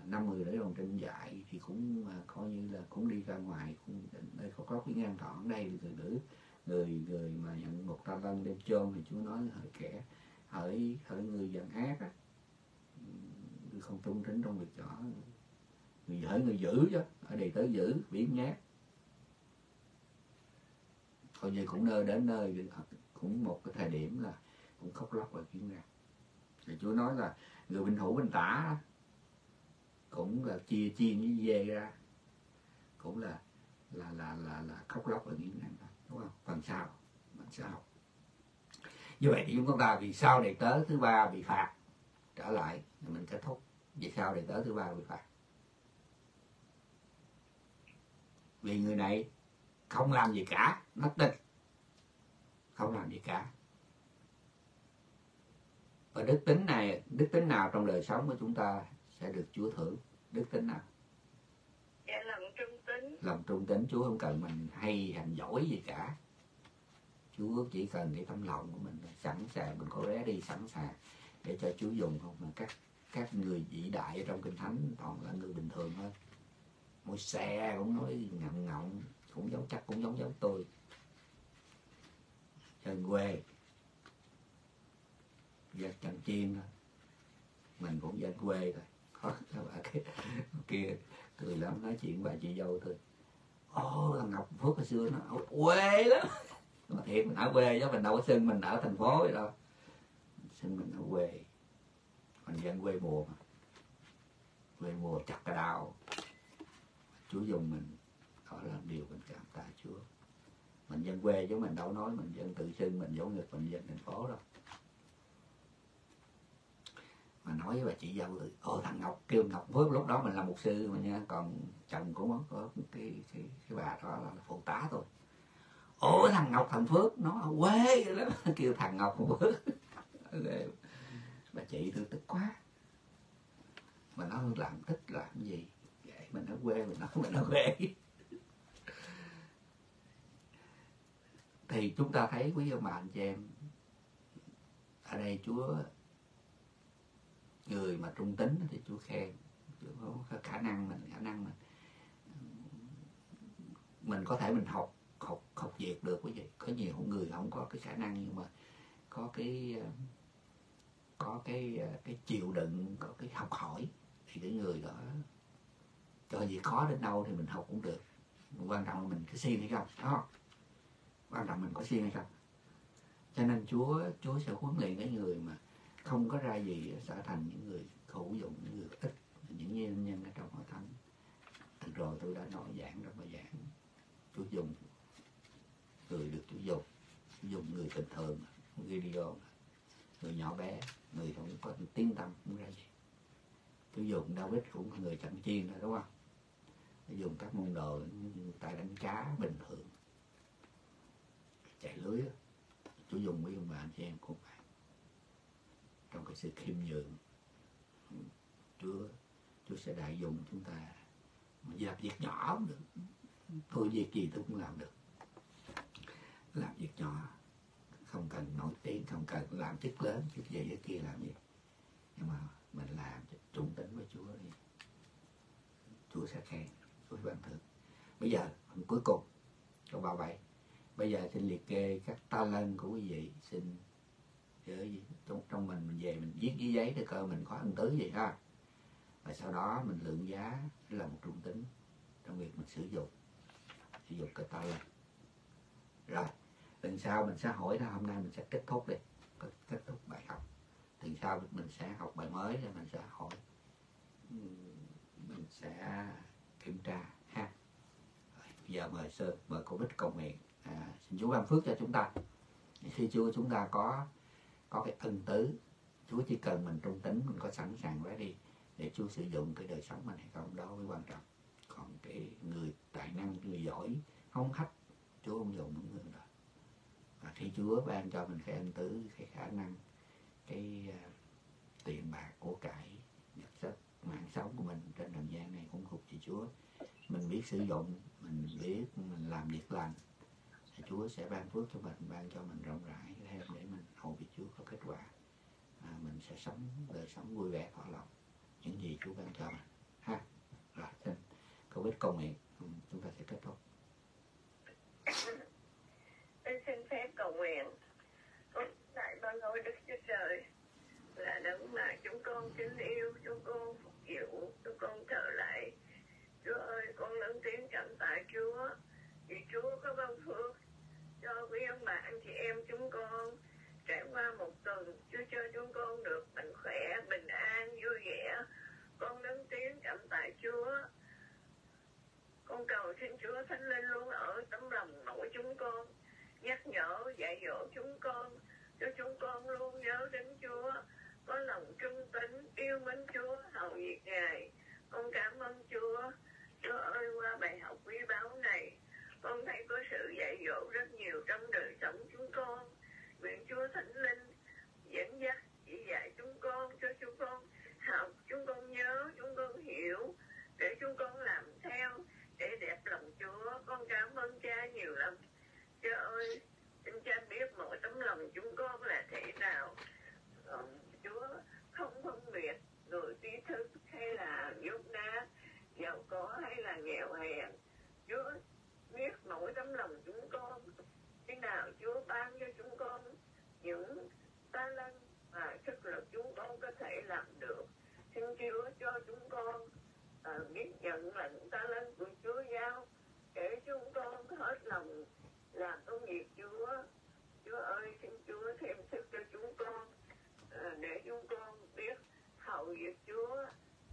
Năm người nữ đồng trinh dạy thì cũng à, coi như là cũng đi ra ngoài, cũng đây khóc lóc cái ngang thọ ở đây người nữ, người người mà nhận một ta lân đem chôn thì chú nói hơi kẻ hỡi hỡi người giận ác á. Người không trung tính trong việc nhỏ. Người hỡi người giữ chứ, ở đây tới giữ biến nhát. Coi như cũng nơi đến nơi cũng một cái thời điểm là cũng khóc lóc và kiến ra. Thì chúa nói là người bình hữu bình tả cũng là chia chia với dê ra. Cũng là là là là là khóc lóc và nghiến răng đúng không? Phần sau phần sau như vậy thì chúng ta vì sao đầy tớ thứ ba bị phạt trở lại thì mình kết thúc. Vì sao đầy tớ thứ ba bị phạt. Vì người này không làm gì cả nothing không làm gì cả. Và đức tính này đức tính nào trong đời sống của chúng ta sẽ được Chúa thưởng? Đức tính nào? Dạ lòng trung tính. Lòng trung tính Chúa không cần mình hay hành giỏi gì cả Chúa chỉ cần cái tấm lòng của mình sẵn sàng mình có vé đi sẵn sàng để cho Chúa dùng không? Mà các các người vĩ đại trong kinh thánh toàn là người bình thường thôi. Mỗi xe cũng nói ngậm ngọng cũng giống chắc cũng giống giống tôi. Dân quê. Dân chân chiên thôi mình cũng dân quê thôi có các bà kia, kia cười lắm nói chuyện bà chị dâu tôi ô là ngọc phước hồi xưa nó quê lắm mà thiệt mình ở quê chứ mình đâu có xưng mình ở thành phố gì đâu. Xưng mình ở quê. Mình dân quê mùa mà. Quê mùa chặt cái đào. Chúa dùng mình đó là điều mình cảm tạ Chúa. Mình dân quê chứ mình đâu nói mình dân tự xưng mình giống ngực mình dân thành phố đâu. Mà nói với bà chị dâu rồi ô thằng Ngọc kêu Ngọc Phước lúc đó mình là mục sư mà nha còn chồng của nó có cái cái, cái bà đó là phụ tá thôi ủa, thằng Ngọc, thằng Phước, nó ở quê lắm [laughs] kêu thằng Ngọc thằng [laughs] Phước bà chị tôi tức quá. Mà nó làm thích làm gì? Vậy mình ở quê, mình nói mình ở quê. Thì chúng ta thấy quý ông bà, anh chị em, ở đây Chúa, người mà trung tính thì Chúa khen. Chúa có khả năng mình, khả năng mình. Mình có thể mình học học học việc được quý vị. Có nhiều người không có cái khả năng nhưng mà có cái ờ, có cái ờ, cái chịu đựng, có cái học hỏi thì cái người đó cho gì khó đến đâu thì mình học cũng được. Quan trọng là mình có siêng hay không đó quan trọng mình có siêng hay không. Cho nên Chúa Chúa sẽ huấn luyện cái người mà không có ra gì sẽ thành những người hữu dụng, những người ít, những nhân nhân ở trong hội thánh. Từ rồi, tôi đã nói giảng trong bài giảng. Chúa dùng người được tôi dùng dùng người bình thường video người nhỏ bé, người không có tiếng tâm cũng ra gì. Tôi dùng David cũng người chẳng chiên đó đúng không? Dùng các môn đồ người ta đánh cá bình thường. Chạy lưới tôi dùng với ông bà anh chị em cũng vậy trong cái sự khiêm nhường, Chúa Chúa sẽ đại dùng chúng ta. Làm việc nhỏ cũng được, thôi việc gì tôi cũng làm được làm việc nhỏ không cần nổi tiếng không cần làm chức lớn chức gì cái kia làm gì. Nhưng mà mình làm trung tính với Chúa đi. Chúa sẽ khen Chúa sẽ ban thưởng. Bây giờ cuối cùng câu ba bảy. Bây giờ xin liệt kê các ta lân của quý vị xin trong, trong mình mình về mình viết dưới giấy để coi mình có ân tứ gì ha. Và sau đó mình lượng giá là một trung tính trong việc mình sử dụng sử dụng cái ta lân rồi lần sau mình sẽ hỏi là hôm nay mình sẽ kết thúc đi. Kết thúc bài học. Lần sau mình sẽ học bài mới rồi mình sẽ hỏi. Mình sẽ kiểm tra ha. Rồi, bây giờ mời sơ mời cô bích cầu nguyện. À, xin Chúa ban phước cho chúng ta. Khi Chúa chúng ta có có cái ân tứ Chúa chỉ cần mình trung tính mình có sẵn sàng đi để Chúa sử dụng cái đời sống mình hay không đó mới quan trọng. Còn cái người tài năng người giỏi không khách Chúa không dùng những người đó thì Chúa ban cho mình cái ân tứ cái khả năng cái uh, tiền bạc của cải vật chất mạng sống của mình trên trần gian này cũng thuộc về Chúa. Mình biết sử dụng mình biết mình làm việc lành thì Chúa sẽ ban phước cho mình ban cho mình rộng rãi thêm để mình hầu việc Chúa có kết quả à, mình sẽ sống đời sống vui vẻ thỏa lòng những gì Chúa ban cho mình. Ha rồi xin. Câu biết cầu nguyện. Ừ, chúng ta sẽ kết thúc tôi xin phép cầu nguyện. Con tại ban ngôi đức chúa trời là đấng mà chúng con kính yêu, chúng con phục vụ, chúng con trở lại. Chúa ơi, con lớn tiếng cảm tạ chúa vì chúa có ban phước cho quý ông bà anh chị em chúng con. Trải qua một tuần, chúa cho chúng con được mạnh khỏe, bình an, vui vẻ. Con lớn tiếng cảm tạ chúa. Con cầu xin chúa thánh linh luôn ở tấm lòng mỗi chúng con nhắc nhở, dạy dỗ chúng con, cho chúng con luôn nhớ đến Chúa. Có lòng trung tín, yêu mến Chúa, hầu việc Ngài. Con cảm ơn Chúa. Chúa ơi, qua bài học quý báu này, con thấy có sự dạy dỗ rất nhiều trong đời sống chúng con. Nguyện Chúa Thánh Linh dẫn dắt, chỉ dạy chúng con, cho chúng con học, chúng con nhớ, chúng con hiểu, để chúng con làm theo, để đẹp lòng Chúa. Con cảm ơn cha nhiều lắm. Cha ơi, xin cha biết mỗi tấm lòng chúng con là thế nào. Ờ, Chúa không phân biệt người trí thức hay là dốt nát, giàu có hay là nghèo hèn. Chúa biết mỗi tấm lòng chúng con. Khi nào Chúa ban cho chúng con những ta lân và sức lực chúng con có thể làm được. Xin Chúa cho chúng con uh, biết nhận là ta lân của Chúa giao để chúng con hết lòng làm công việc Chúa. Chúa ơi, xin Chúa thêm sức cho chúng con ờ, để chúng con biết hậu việc Chúa,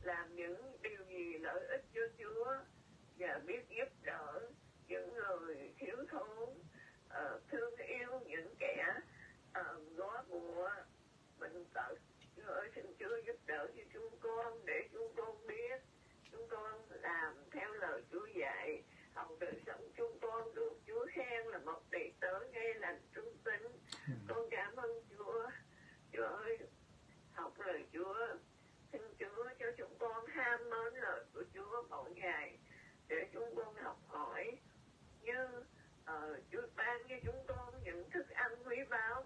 làm những điều gì lợi ích cho Chúa và biết giúp đỡ những người thiếu thốn, ờ, thương yêu những kẻ ờ, góa bùa, bệnh tật. Chúa ơi, xin Chúa giúp đỡ cho chúng con để chúng con biết chúng con làm theo lời Chúa dạy để tớ nghe làm trung tín ừ. con cảm ơn chúa. Chúa ơi học lời chúa. Xin chúa cho chúng con ham mến lời của chúa mỗi ngày để chúng con học hỏi. Như uh, chúa ban cho chúng con những thức ăn quý báu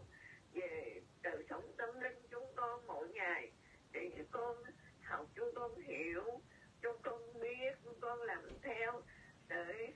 về đời sống tâm linh chúng con mỗi ngày để chúng con học chúng con hiểu chúng con biết chúng con làm theo để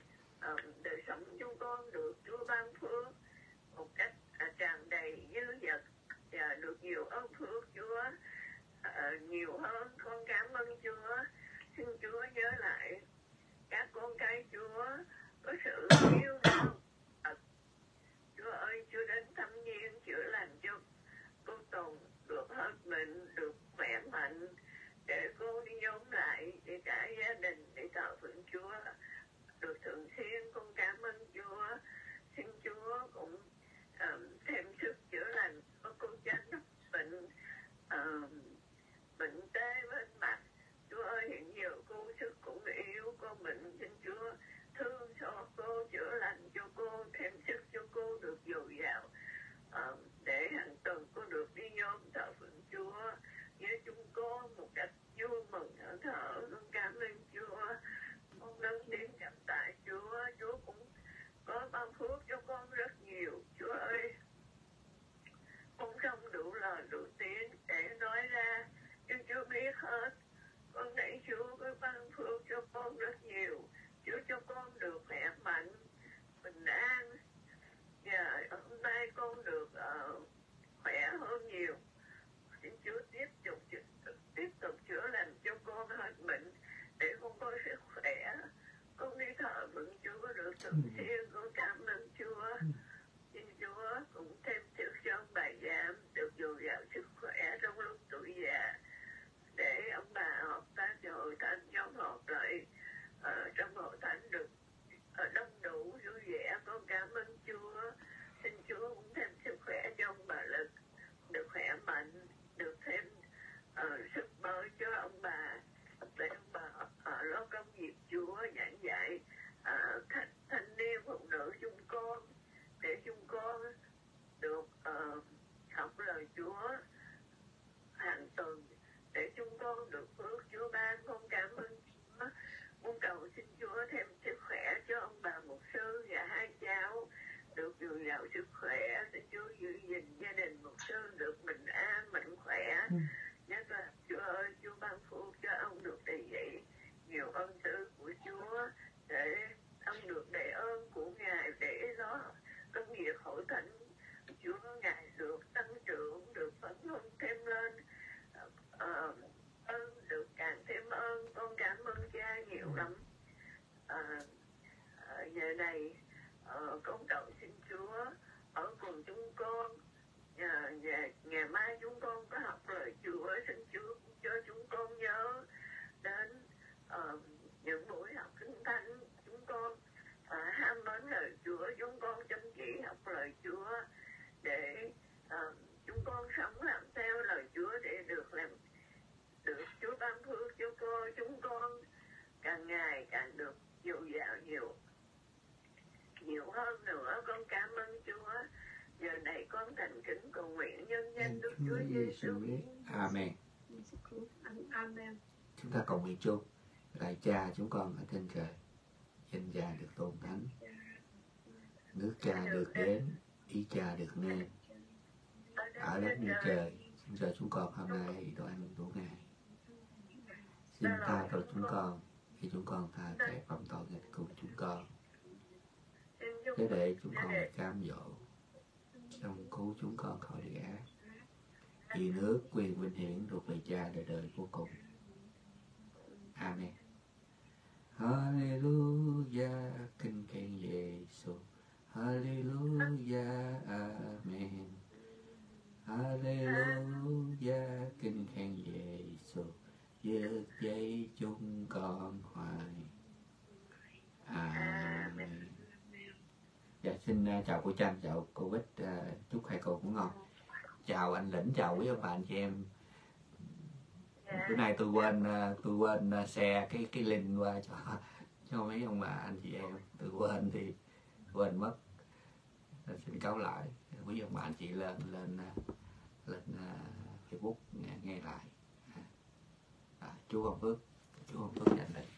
Mm. ta cầu nguyện chung. Lại cha chúng con ở trên trời, Danh cha được tôn thánh. Nước cha được đến, Ý cha được nghe Ở đất như trời, Xin cho chúng con hôm nay đồ ăn đủ ngày Xin tha tội chúng con Khi chúng con tha kẻ phạm tội nghịch cùng chúng con. Thế để chúng con được cam dỗ, Trong cứu chúng con khỏi địa ác. Vì nước quyền vinh hiển thuộc về cha đời đời vô cùng. Amen. Hallelujah, kinh khen Giêsu. Hallelujah, Amen. Hallelujah, kinh khen Giêsu. Dược dây chung con hoài. Amen. Dạ xin à, chào cô Trang, chào cô Bích, à, chúc hai cô cũng ngon. Chào anh Lĩnh, chào quý ông bà anh chị em bữa nay tôi quên ờ, tôi quên ờ, xe cái cái link qua cho [laughs] cho mấy ông bà anh chị em. Tôi quên thì quên mất. Tôi xin cáo lại. Quý ông bà anh chị lên lên lên facebook nghe, nghe lại. À, chú ông phước. Chú ông phước nhận định